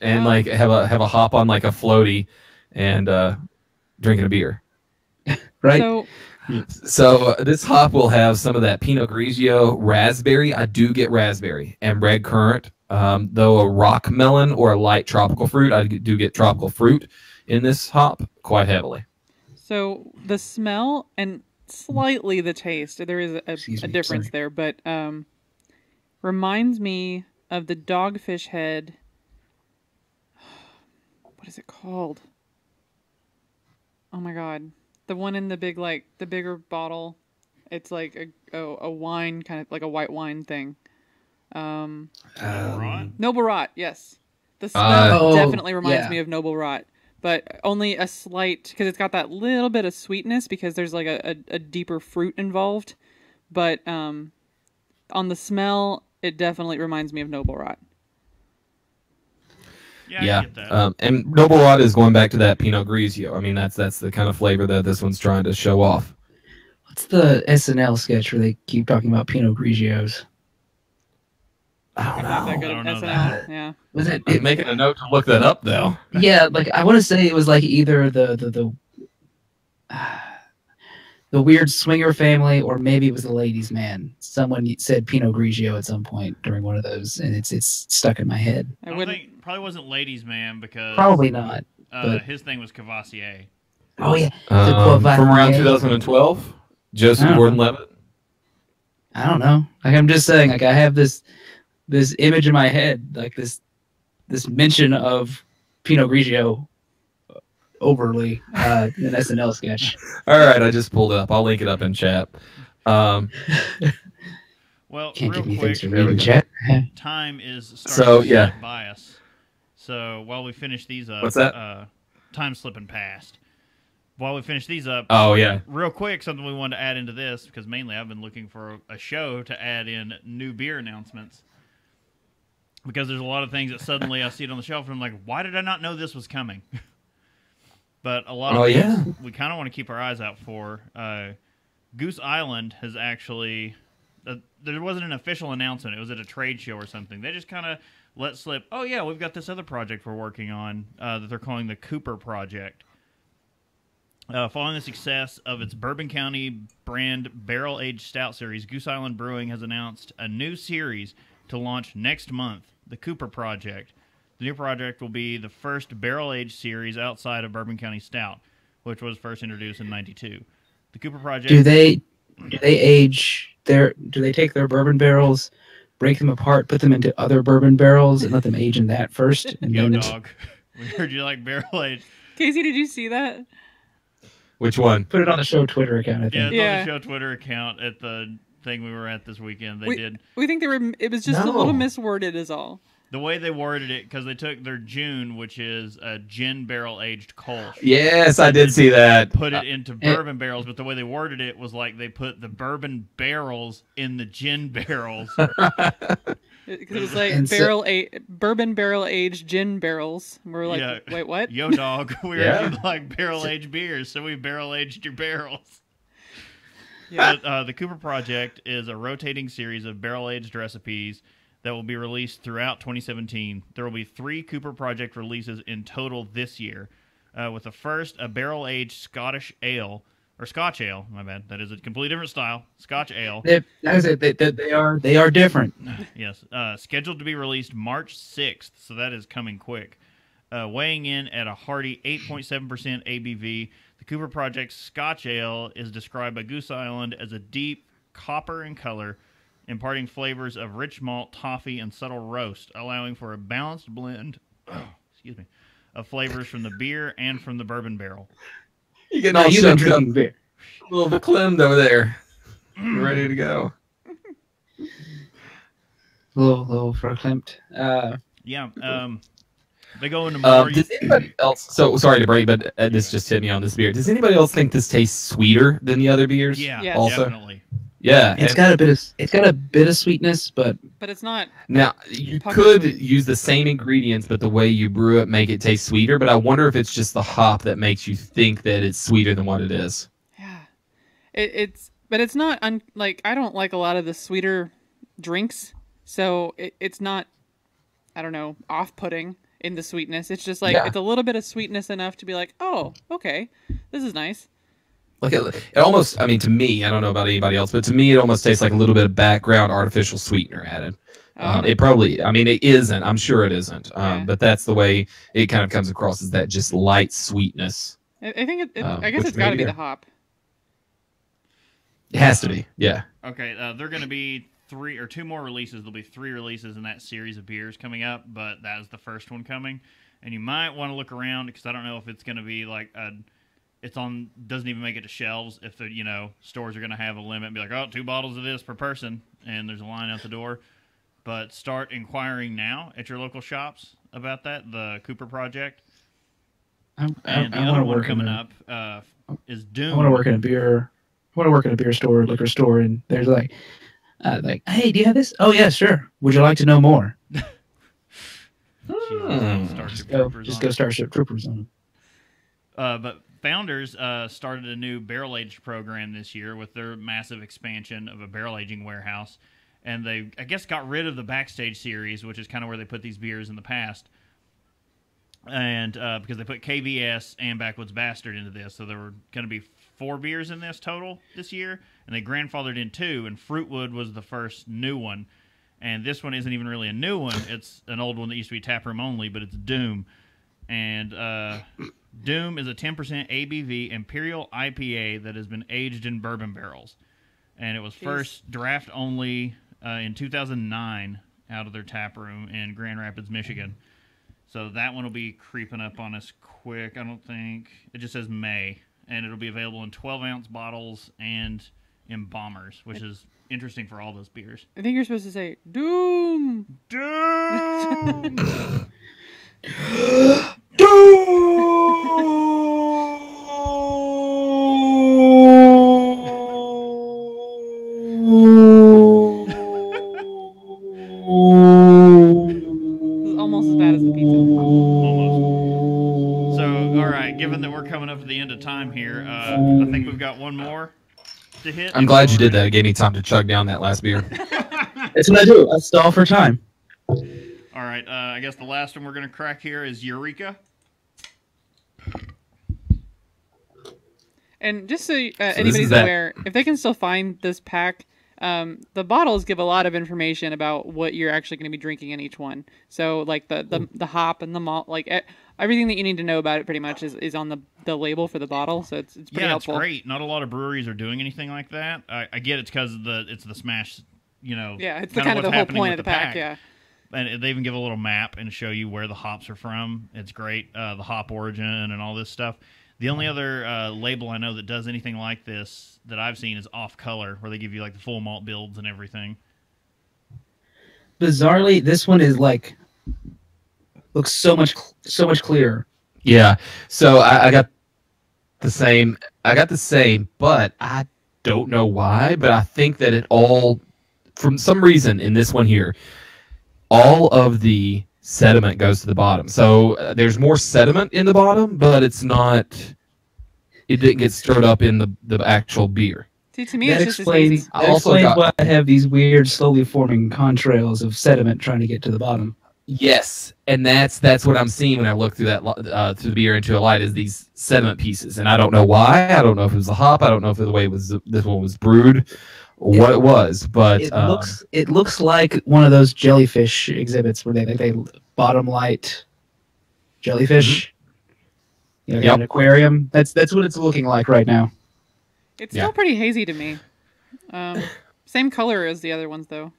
and Wow. like have a have a hop on like a floaty and uh drinking a beer Right? So so uh, this hop will have some of that pinot grigio raspberry i do get raspberry and red currant Um, though a rock melon or a light tropical fruit, I do get tropical fruit in this hop quite heavily. So the smell and slightly the taste, there is a, Excuse a me, difference sorry. there, but um, reminds me of the dogfish head. What is it called? Oh my god, the one in the big like the bigger bottle. It's like a a, a wine kind of like a white wine thing. Um, Um, Right? Noble Rot, yes. The smell Uh, Oh, definitely reminds yeah. me of Noble Rot, but only a slight because it's got that little bit of sweetness because there's like a, a, a deeper fruit involved. But um, on the smell, it definitely reminds me of Noble Rot. Yeah, yeah, um, and Noble Rot is going back to that Pinot Grigio. I mean, that's that's the kind of flavor that this one's trying to show off. What's the SNL sketch where they keep talking about Pinot Grigios? I don't Not that know. good I don't at know SNL. that. Yeah. Was it? I'm making a note to look that up though. yeah, like I want to say it was like either the the the uh, the weird swinger family, or maybe it was the ladies' man. Someone said Pinot Grigio at some point during one of those, and it's it's stuck in my head. I I wouldn't. think probably wasn't ladies man because Probably not. uh, but- his thing was Courvoisier. Oh yeah, Um, from around 2012, Joseph. Gordon-Levitt. I don't know. Like I'm just saying, like I have this this image in my head, like this this mention of Pinot Grigio overly uh, in an SNL sketch. All right, I just pulled it up. I'll link it up in chat. Um, Well, Can't real give me quick, things to There read in chat. time is starting So, to yeah. slip by us. So while we finish these up, What's that? Uh, time slipping past. While we finish these up, oh yeah, real quick, something we wanted to add into this because mainly I've been looking for a, a show to add in new beer announcements because there's a lot of things that suddenly I see it on the shelf and I'm like, why did I not know this was coming? but a lot of Oh, things yeah. we kind of want to keep our eyes out for. Uh, Goose Island has actually. Uh, there wasn't an official announcement. It was at a trade show or something. They just kind of let slip. Oh yeah, we've got this other project we're working on uh, that they're calling the Cooper Project. Uh, following the success of its Bourbon County brand barrel aged stout series, Goose Island Brewing has announced a new series to launch next month, the Cooper Project. The new project will be the first barrel aged series outside of Bourbon County Stout, which was first introduced in '92. The Cooper Project. Do they do they age their do they take their bourbon barrels, break them apart, put them into other bourbon barrels, and let them age in that first, and Yo, then dog. We heard you like barrel aged. Casey, did you see that? which one? put it on the show Twitter account. I Yeah, think. it's Yeah. on the show Twitter account at the thing we were at this weekend. They We- did We think they were. It was just a little misworded, is all. the way they worded it because they took their June, which is a gin barrel aged Kolsch. Yes, I did see that. put it into eh. bourbon barrels, but the way they worded it was like they put the bourbon barrels in the gin barrels. Because it was like And so- barrel a- bourbon barrel aged gin barrels. And we're like, Yeah. wait, what? Yo, dog, we Yeah. like barrel aged beers, so we barrel aged your barrels. Yeah. But, uh, the Cooper Project is a rotating series of barrel aged recipes that will be released throughout 2017. There will be three Cooper Project releases in total this year, uh, with the first a barrel aged Scottish ale or Scotch ale. My bad, that is a completely different style. Scotch ale. They, that is it. They, they, they are they are different. Yes, uh, scheduled to be released March 6th, so that is coming quick. Uh, weighing in at a hearty 8.7% ABV, the Cooper Project's Scotch Ale is described by Goose Island as a deep copper in color, imparting flavors of rich malt, toffee, and subtle roast, allowing for a balanced blend. excuse me, of flavors from the beer and from the bourbon barrel. You getting No, all you've been shucked up, drinking beer. a little verklempt over there. Ready to go. A Little little verklempt. Uh, Yeah, um, they go into more. Um, does anybody else? So sorry to break, but uh, this just hit me on this beer. Does anybody else think this tastes sweeter than the other beers? yeah, Yes. Also- definitely. Yeah. it's and- got a bit of it's got a bit of sweetness, but But it's not. Now you could sweet. use the same ingredients, but the way you brew it make it taste sweeter. But I wonder if it's just the hop that makes you think that it's sweeter than what it is. Yeah. It, it's. But it's not. Un, like, I don't like a lot of the sweeter drinks. So it, it's not. I don't know. Off putting in the sweetness. It's just like. Yeah. It's a little bit of sweetness enough to be like, oh, okay. This is nice. Like it, it almost. I mean, to me, I don't know about anybody else, but to me, it almost tastes like a little bit of background artificial sweetener added. Um, Oh. it probably, I mean, it isn't. I'm sure it isn't. Um, Yeah. But that's the way it kind of comes across is that just light sweetness. I, I think it, it Um, I guess it's got to be be the hop. It has to be. Yeah. Okay, uh, they're going to be three or two more releases. There'll be three releases in that series of beers coming up, but that is the first one coming. And you might want to look around because I don't know if it's going to be like a, it's on doesn't even make it to shelves. If the you know stores are going to have a limit, be like, oh, two bottles of this per person, and there's a line out the door. But start inquiring now at your local shops about that. The Cooper Project I, I, and the I other one coming a, up uh, is I want to work in a beer. I want to work in a beer store, liquor store, and there's like, uh, like, hey, do you have this? Oh yeah, sure. Would you like to know more? Hmm. Just go, just go. Starship Troopers on them. Uh, but Founders uh, started a new barrel aged program this year with their massive expansion of a barrel aging warehouse, and they I guess got rid of the backstage series, which is kind of where they put these beers in the past, and uh, because they put KBS and Backwoods Bastard into this, so there were going to be four beers in this total this year, and they grandfathered in two, and Frootwood was the first new one. And this one isn't even really a new one; it's an old one that used to be taproom only, but it's Doom. And uh, Doom is a 10% ABV Imperial IPA that has been aged in bourbon barrels. And it was Jeez. first draft only uh, in 2009 out of their tap room in Grand Rapids, Michigan. So that one will be creeping up on us quick. I don't think. It just says May. And it'll be available in 12 ounce bottles and in bombers, which is interesting for all those beers. I think you're supposed to say Doom. Doom! This I'm glad you did that. It gave me time to chug down that last beer. That's what I do. I stall for time. All right. Uh, I guess the last one we're going to crack here is Eureka. And just so uh, is anybody's aware, if they can still find this pack, um, the bottles give a lot of information about what you're actually going to be drinking in each one. So like the the, the hop and the malt, like e- everything that you need to know about it, pretty much is, is on the, the label for the bottle. So it's it's pretty yeah, helpful. it's great. Not a lot of breweries are doing anything like that. I, I get it's because the it's the smash. You know. Yeah, it's the kinda of the whole point of with the pack. Yeah. and they even give a little map and show you where the hops are from. It's great, uh, the hop origin and all this stuff. The only other uh, label I know that does anything like this that I've seen is Off Color, where they give you like the full malt builds and everything. Bizarrely, this one is like looks so much so much clearer. Yeah. So I, I got the same. I got the same, but I don't know why. But I think that it all, from some reason in this one here, all of the sediment goes to the bottom. So uh, there's more sediment in the bottom, but it's not. It didn't get stirred up in the the actual beer. See, to me, that it's just as explains, easy. I that also explains got- why I have these weird, slowly forming contrails of sediment trying to get to the bottom. Yes, and that's that's what I'm seeing when I look through that uh, through the beer into a light is these sediment pieces, and I don't know why. I don't know if it was the hop. I don't know if the way it was this one was brewed, what it was. But It um, looks it looks like one of those jellyfish exhibits where they they, they bottom light jellyfish. You know, in Yep. an aquarium. That's that's what it's looking like right now. It's Yeah. still pretty hazy to me. Um, same color as the other ones, though.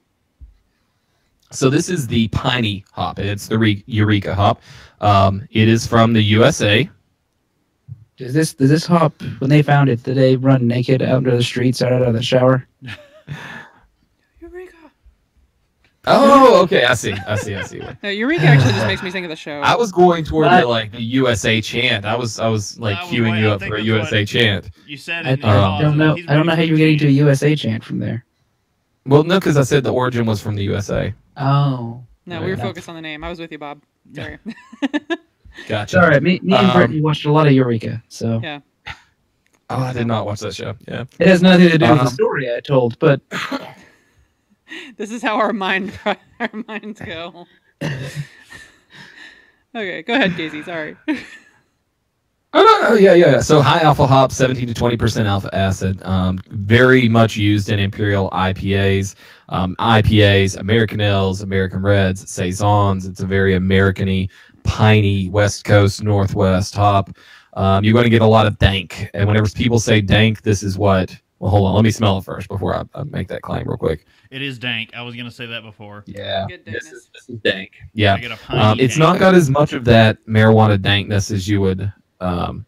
So this is the piney hop. and It's the Re- Eureka hop. Um, it is from the USA. Does this does this hop when they found it? Did they run naked out into the streets out of the shower? Eureka! Oh, okay. I see. I see. I see. No, Eureka actually just makes me think of the show. I was going toward What? the like the USA chant. I was I was like I was queuing waiting- you I up think for a that's USA what- chant. You said I, it. in I your Um, don't know. I don't know how you're getting to a USA chant from there. Well, no, because I said the origin was from the USA. Oh, no, we were Yeah. focused on the name. I was with you, Bob. Sorry. Gotcha. it's all right. Me, me and Um, Brittany watched a lot of Eureka, so Yeah. Oh, I did not watch that show. Yeah. it has nothing to do with Um, the story I told. But This is how our mind our minds go. okay, go ahead, Casey. Sorry. Oh yeah, yeah. So high alpha hop, 17 to 20% alpha acid. Um, very much used in imperial IPAs, um, IPAs, American Ales, American Reds, Saisons. It's a very American-y, piney, West Coast, Northwest hop. Um, you're going to get a lot of dank. And whenever people say dank, this is what. Well, hold on. Let me smell it first before I, I make that claim real quick. It is dank. I was gonna say that before. Yeah, Good this is, this is dank. Yeah, I get a piney um, it's dank. not got as much of that marijuana dankness as you would um,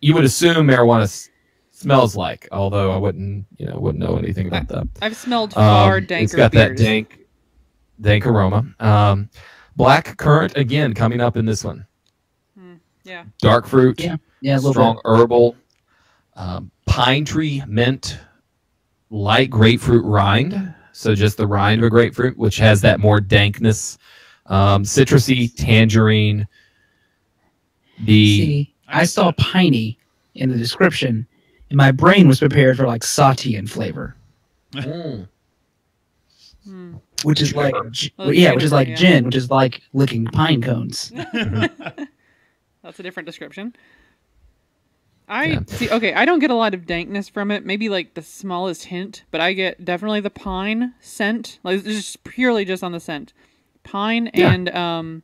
you would assume marijuana s- smells like. Although I wouldn't, you know, wouldn't know anything about that. I've smelled far Um, danker it's got beers. that dank, dank aroma. Um, black currant again coming up in this one. Yeah. Dark fruit, Yeah, yeah, a little strong bit. herbal, um, pine tree mint, light grapefruit rind. So just the rind of a grapefruit, which has that more dankness, um, citrusy, tangerine. The See, I saw piney in the description, and my brain was prepared for like Satian flavor, Mm. Which is like Well, yeah, which is like yeah. gin, which is like licking pine cones. That's a different description. I Yeah. see. Okay, I don't get a lot of dankness from it. Maybe like the smallest hint, but I get definitely the pine scent. Like it's just purely just on the scent, pine Yeah. and um,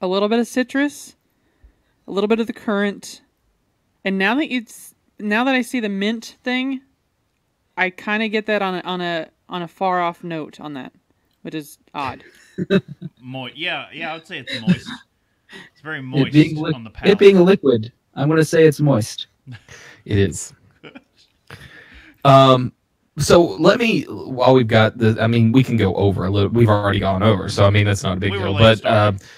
a little bit of citrus, a little bit of the currant, and now that it's now that I see the mint thing, I kind of get that on a on a on a far off note on that, which is odd. Moist. Yeah, yeah. I would say it's moist. It's very It moist being, li- on the palate. it being liquid, I'm gonna say it's moist. It is. Um. So let me, while we've got the, I mean, we can go over a little. We've already gone over, so I mean that's not a big We deal. But starting. um,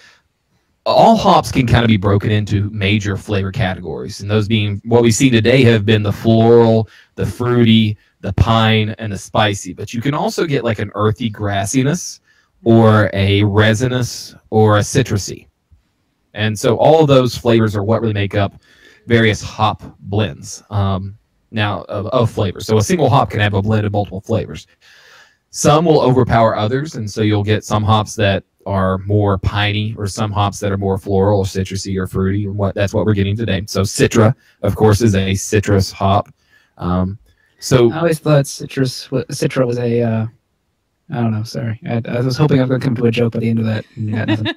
all hops can kind of be broken into major flavor categories, and those being what we see today have been the floral, the fruity, the pine, and the spicy. But you can also get like an earthy grassiness, or a resinous, or a citrusy. And so all of those flavors are what really make up various hop blends um, now of, of flavors. So a single hop can have a blend of multiple flavors. Some will overpower others, and so you'll get some hops that are more piney, or some hops that are more floral, or citrusy, or fruity. And what that's what we're getting today. So Citra, of course, is a citrus hop. Um, so I always thought citrus, wa- citra was a. Uh, I don't know. Sorry, I, I was hoping I was gonna come to a joke by the end of that. and got nothing.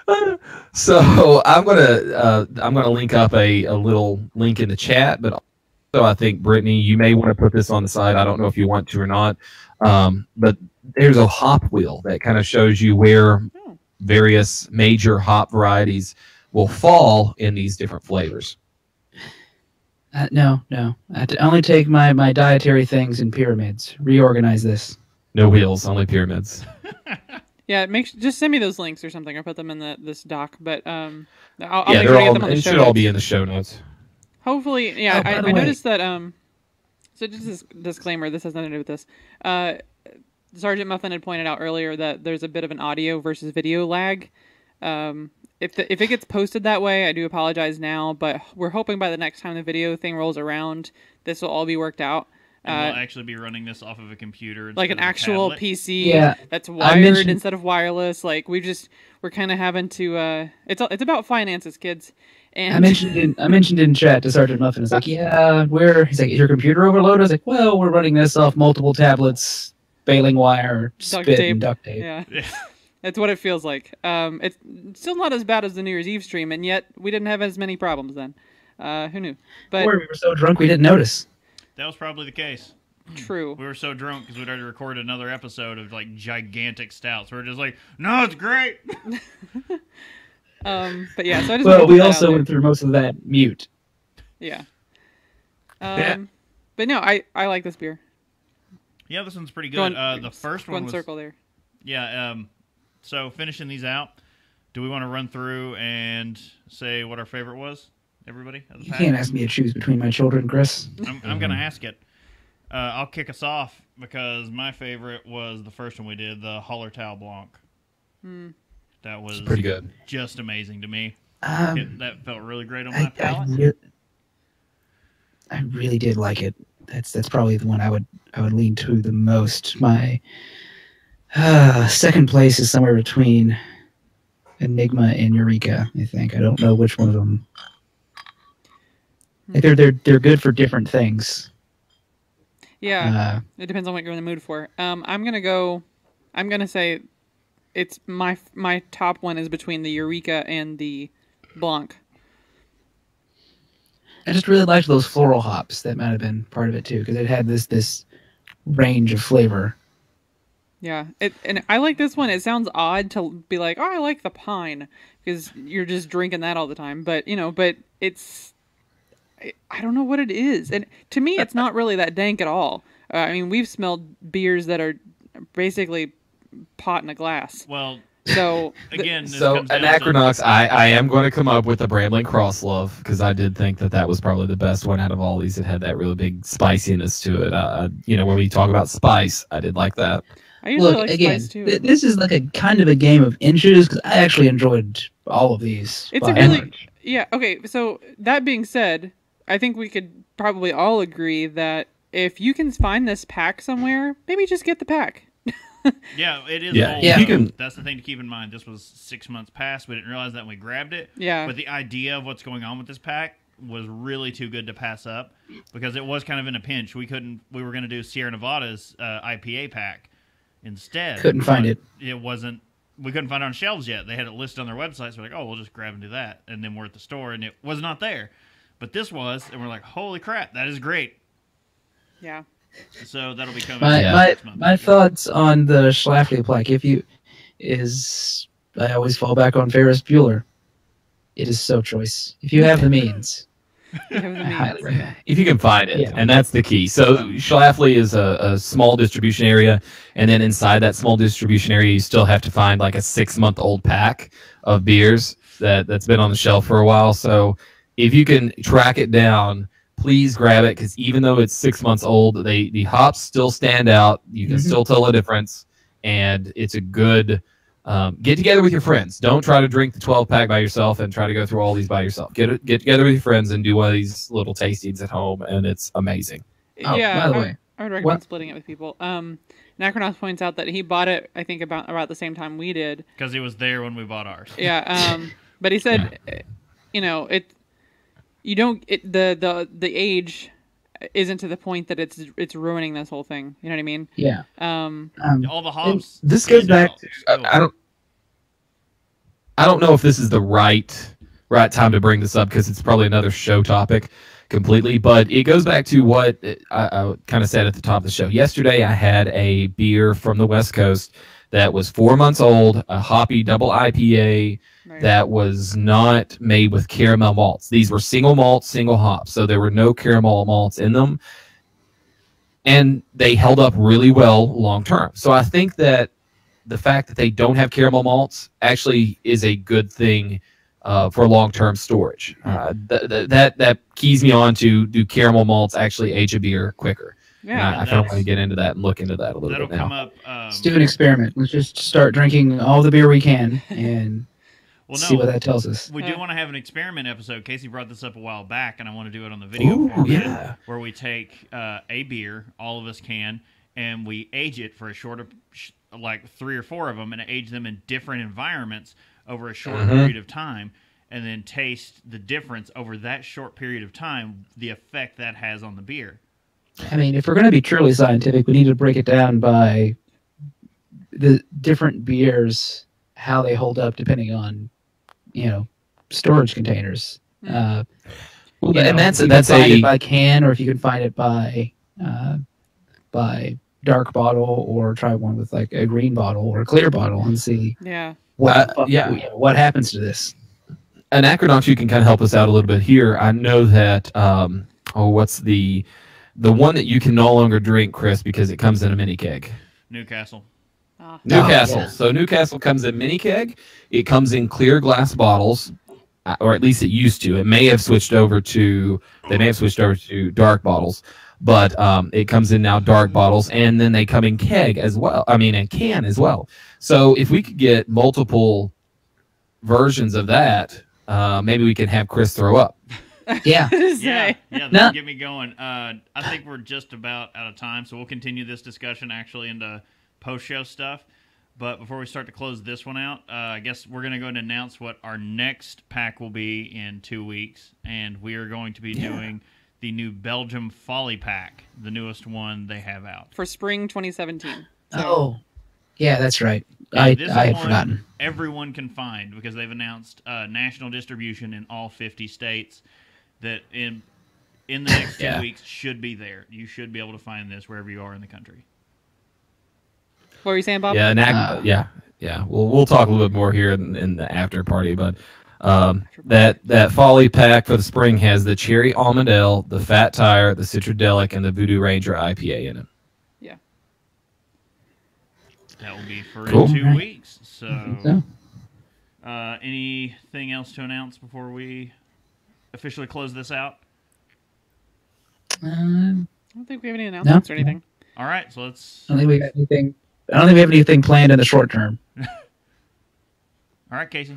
so I'm gonna uh, I'm gonna link up a, a little link in the chat, but so I think Brittany, you may want to put this on the side. I don't know if you want to or not, um, but there's a hop wheel that kind of shows you where Oh. various major hop varieties will fall in these different flavors. Uh, no, no. I have to only take my, my dietary things in pyramids. Reorganize this. No wheels, only pyramids. Yeah, make just send me those links or something. I'll put them in the this doc. But um, I'll, I'll yeah, make they're sure I get all. them on the It show should all be in the show notes. Hopefully, yeah. Oh, I, I noticed that. Um, so just this disclaimer. This has nothing to do with this. Uh, Sergeant Muffin had pointed out earlier that there's a bit of an audio versus video lag. Um, if the, if it gets posted that way, I do apologize now. But we're hoping by the next time the video thing rolls around, this will all be worked out. And Uh, we'll actually be running this off of a computer, like an instead of a actual tablet. PC Yeah, that's wired mentioned- instead of wireless. Like we just we're kind of having to. Uh, it's it's about finances, kids. And I mentioned in I mentioned in chat to Sergeant Muffin. It's like, yeah, we're. He's like, is your computer overloaded? I was like, well, we're running this off multiple tablets, baling wire, spit, tape. and duct tape. yeah, Yeah. that's what it feels like. Um, it's still not as bad as the New Year's Eve stream, and yet we didn't have as many problems then. Uh, who knew? But Or we were so drunk we didn't notice. That was probably the case. true. We were so drunk because we'd already recorded another episode of like gigantic stouts. We are just like, no, it's great. Um, but yeah, so I just Well, we put that out also went through most of that mute. yeah. Um, but no, I I like this beer. Yeah, this one's pretty good. Go on, uh, the first go one in was circle there. yeah. Um, so finishing these out, do we want to run through and say what our favorite was? Everybody, the You pack? can't ask me to choose between my children, Chris. I'm, I'm gonna ask it. Uh, I'll kick us off because my favorite was the first one we did, the Hallertau Blanc. Hmm. That was It's pretty good. just amazing to me. Um, It, that felt really great on my I, I, palate. re- I really did like it. That's that's probably the one I would I would lean to the most. My uh, second place is somewhere between Enigma and Eureka. I think I don't know which one of them. Like they're they're they're good for different things. Yeah, Uh, it depends on what you're in the mood for. Um, I'm gonna go. I'm gonna say, it's my my top one is between the Eureka and the Blanc. I just really liked those floral hops. That might have been part of it too, because it had this this range of flavor. Yeah, it and I like this one. It sounds odd to be like, oh, I like the pine because you're just drinking that all the time. But you know, but it's I, I don't know what it is, and to me, it's not really that dank at all. Uh, I mean, we've smelled beers that are basically pot in a glass. Well, So again, So comes Anachronox, I, I am going to come up with a Bramling Cross Love because I did think that that was probably the best one out of all these. It had that really big spiciness to it. Uh, you know, when we talk about spice, I did like that. I usually Look like again. spice too. th- this is like a kind of a game of inches because I actually enjoyed all of these. It's a really- large. Yeah, okay. So that being said, I think we could probably all agree that if you can find this pack somewhere, maybe just get the pack. Yeah, it is Yeah, old. yeah. though. Can- That's the thing to keep in mind. This was six months past. We didn't realize that when we grabbed it. Yeah. But the idea of what's going on with this pack was really too good to pass up because it was kind of in a pinch. We couldn't. We were going to do Sierra Nevada's uh, IPA pack instead. Couldn't find it. It wasn't. We couldn't find it on shelves yet. They had it listed on their website. So we're like, oh, we'll just grab and do that. And then we're at the store and it was not there. But this was, and we're like, holy crap, that is great. Yeah. So that'll be coming. My Yeah. my my thoughts on the Schlafly plaque. If you is, I always fall back on Ferris Bueller. It is so choice. If you have the means, You have the I highly means. recommend. If you can find it, Yeah. and that's the key. So Schlafly is a, a small distribution area, and then inside that small distribution area, you still have to find like a six month old pack of beers that that's been on the shelf for a while. So if you can track it down, please grab it because even though it's six months old, they the hops still stand out. You can Mhm. still tell a difference, and it's a good. Um, get together with your friends. Don't try to drink the 12 pack by yourself and try to go through all these by yourself. Get get together with your friends and do one of these little tastings at home, and it's amazing. Oh, yeah. by the I, way, I would recommend what- splitting it with people. Um, Anachronox points out that he bought it, I think, about about the same time we did. because he was there when we bought ours. Yeah. Um, but he said, uh, you know, it. You don't. It the the the age isn't to the point that it's it's ruining this whole thing. You know what I mean? Yeah. Um, Um, All the hops. This goes back out to. I, I don't I don't know if this is the right right time to bring this up because it's probably another show topic completely, but it goes back to what I, I kind of said at the top of the show. Yesterday, I had a beer from the West Coast that was four months old, a hoppy double IPA right. that was not made with caramel malts. These were single malt, single hops, so there were no caramel malts in them, and they held up really well long term. So I think that the fact that they don't have caramel malts actually is a good thing uh, for long term storage. Uh, th- th- that that keys me on to do caramel malts actually age a beer quicker. And yeah. I, I kind of want to get into that and look into that a little That'll bit come now. up. Um, let's do an experiment. Let's just start drinking all the beer we can and well, see no, what that tells us. we do want to have an experiment episode. Casey brought this up a while back, and I want to do it on the video Ooh, format, yeah. where we take uh, a beer, all of us can, and we age it for a shorter, like three or four of them, and age them in different environments over a short Mhm. period of time, and then taste the difference over that short period of time, the effect that has on the beer. I mean, if we're going to be truly scientific, we need to break it down by the different beers, how they hold up depending on, you know, storage containers. Mm. Uh, Well, you and know, that's if you that's can find a it by can, or if you can find it by uh, by dark bottle, or try one with like a green bottle or a clear bottle and see yeah. what Uh, the yeah. you know, what happens to this. Anachronox, you can kind of help us out a little bit here. I know that um, oh, what's the the one that you can no longer drink, Chris, because it comes in a mini keg. Newcastle. Ah. Newcastle. yeah. So Newcastle comes in mini keg. It comes in clear glass bottles, uh, or at least it used to. It may have switched over to they may have switched over to dark bottles, but um, it comes in now dark bottles, and then they come in keg as well. I mean, in can as well. So if we could get multiple versions of that, uh, maybe we can have Chris throw up. Yeah. Yeah, yeah, that'll No. get me going. Uh, I think we're just about out of time, so we'll continue this discussion actually into post show stuff. But before we start to close this one out, uh, I guess we're going to go and announce what our next pack will be in two weeks. And we are going to be Yeah. doing the New Belgium Folly Pack, the newest one they have out. for spring 2017. So, Oh, yeah, that's right. And I this I had forgotten. Everyone can find because they've announced uh, national distribution in all 50 states that in in the next two Yeah. weeks should be there. You should be able to find this wherever you are in the country. what were you saying, Bob? Yeah, and ac- Uh, yeah, yeah. We'll we'll talk a little bit more here in, in the after party, but um, that that folly pack for the spring has the cherry almond ale, the fat tire, the Citradelic, and the Voodoo Ranger IPA in it. Yeah, that will be for Cool. in two Right. weeks. So, so. uh, anything else to announce before we officially close this out? Um, I don't think we have any announcements or anything. All right, so let's. I don't think we got anything. I don't think we have anything planned in the short term. All right, Casey.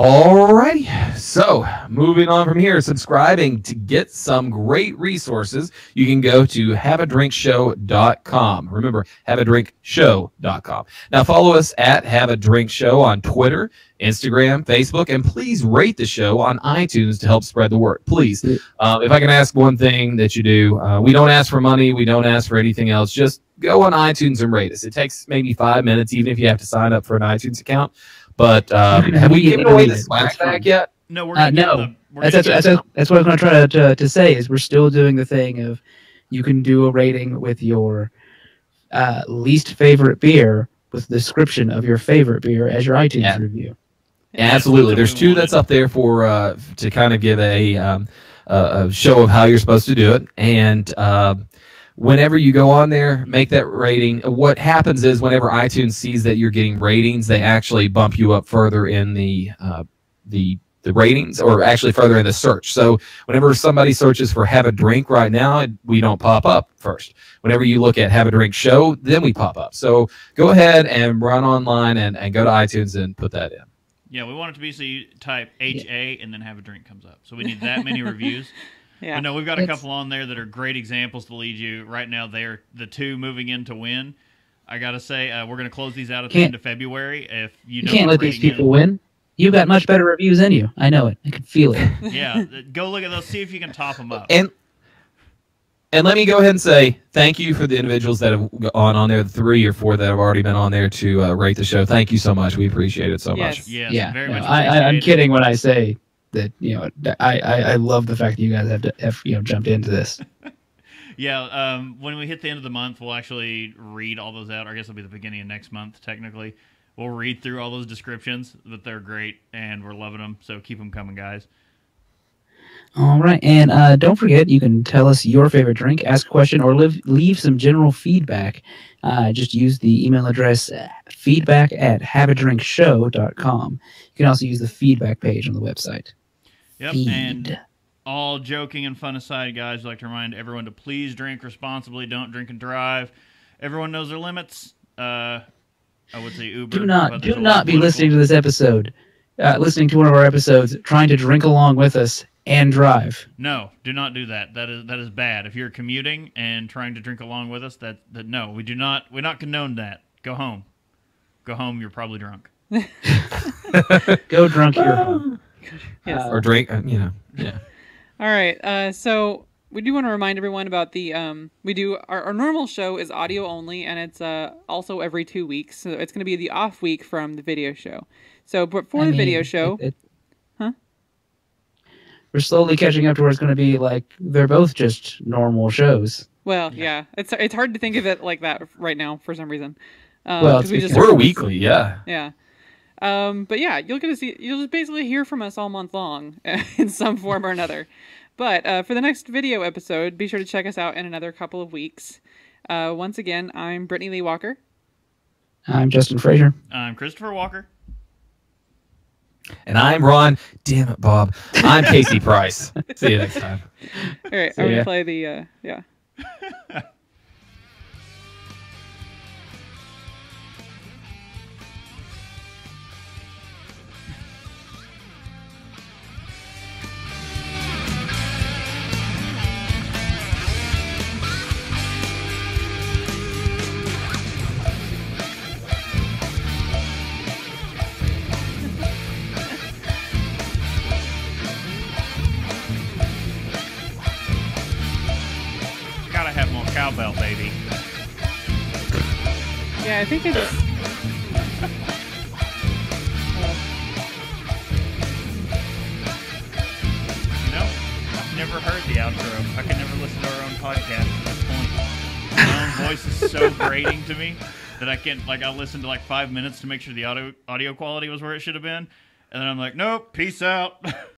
Alrighty. So, moving on from here, subscribing to get some great resources, you can go to haveadrinkshow.com. Remember, haveadrinkshow.com. Now, follow us at Have a Drink Show on Twitter, Instagram, Facebook, and please rate the show on iTunes to help spread the word. Please. Uh, if I can ask one thing that you do, uh, we don't ask for money, we don't ask for anything else. Just go on iTunes and rate us. It takes maybe five minutes, even if you have to sign up for an iTunes account. But uh, have we given away the swag bag yet? No, we're Uh, no. That's that's, that's, that's what I was going to try to, to say is we're still doing the thing of you can do a rating with your uh, least favorite beer with the description of your favorite beer as your iTunes Yeah. review. Yeah, absolutely. There's two that's up there for uh, to kind of give a um, a a show of how you're supposed to do it. And um whenever you go on there, make that rating. What happens is whenever iTunes sees that you're getting ratings, they actually bump you up further in the uh, the the ratings, or actually further in the search. So whenever somebody searches for "have a drink" right now, we don't pop up first. Whenever you look at "have a drink show," then we pop up. So go ahead and run online and, and go to iTunes and put that in. Yeah, we want it to be so you type H A and then have a drink comes up. So we need that many reviews. Yeah. But no, we've got a It's- couple on there that are great examples to lead you. Right now, they're the two moving in to win. I gotta say, uh, we're gonna close these out at the Can't- end of February. If you, You can't let these rating in- people win. You've got much better reviews than you. I know it. I can feel it. yeah, go look at those. See if you can top them up. And and let me go ahead and say thank you for the individuals that have gone on there, the three or four that have already been on there to uh, rate the show. Thank you so much. We appreciate it so Yes. much. Yes, yeah, very no, much. I, I, I'm kidding when I say that. You know, I, I, I love the fact that you guys have, to, have you know jumped into this. Yeah, um, when we hit the end of the month, we'll actually read all those out. I guess it'll be the beginning of next month, technically. We'll read through all those descriptions, but they're great and we're loving them. So keep them coming, guys. All right, and uh, don't forget you can tell us your favorite drink, ask a question, or live, leave some general feedback. Uh, just use the email address uh, feedback at haveadrinkshow.com. You can also use the feedback page on the website. Yep. Feed. And all joking and fun aside, guys, I'd like to remind everyone to please drink responsibly. Don't drink and drive. Everyone knows their limits. Uh, I would say Uber. do not do there's a lot not be political- listening to this episode, uh, listening to one of our episodes, trying to drink along with us and drive. No, do not do that. That is that is bad. If you're commuting and trying to drink along with us, that that no, we do not. We not condone that. Go home. Go home. You're probably drunk. Go drunk your home. Yes. Or drink, uh, you know. Yeah. All right. Uh, so we do want to remind everyone about the um, we do our, our normal show is audio only, and it's uh, also every two weeks. So it's going to be the off week from the video show. So, but for I the mean, video show, it- it- Huh? We're slowly catching up to where it's going to be like they're both just normal shows. well, yeah, it's it's hard to think of it like that right now for some reason. Um, Well, 'cause it's we just We're weekly, yeah. Yeah. Um, but yeah, you'll get to see you'll just basically hear from us all month long in some form or another. But uh, for the next video episode, be sure to check us out in another couple of weeks. Uh, once again, I'm Brittany Lee Walker. I'm Justin Frazier. I'm Christopher Walker. And I'm Ron. Damn it, Bob. I'm Casey Price. See you next time. All right, See I'm gonna play the uh, yeah. belt, baby. Yeah, I think I just. You know, I've never heard the outro. I can never listen to our own podcast at this point. My own voice is so grating to me that I can't like I listened to like five minutes to make sure the audio audio quality was where it should have been, and then I'm like, nope, peace out.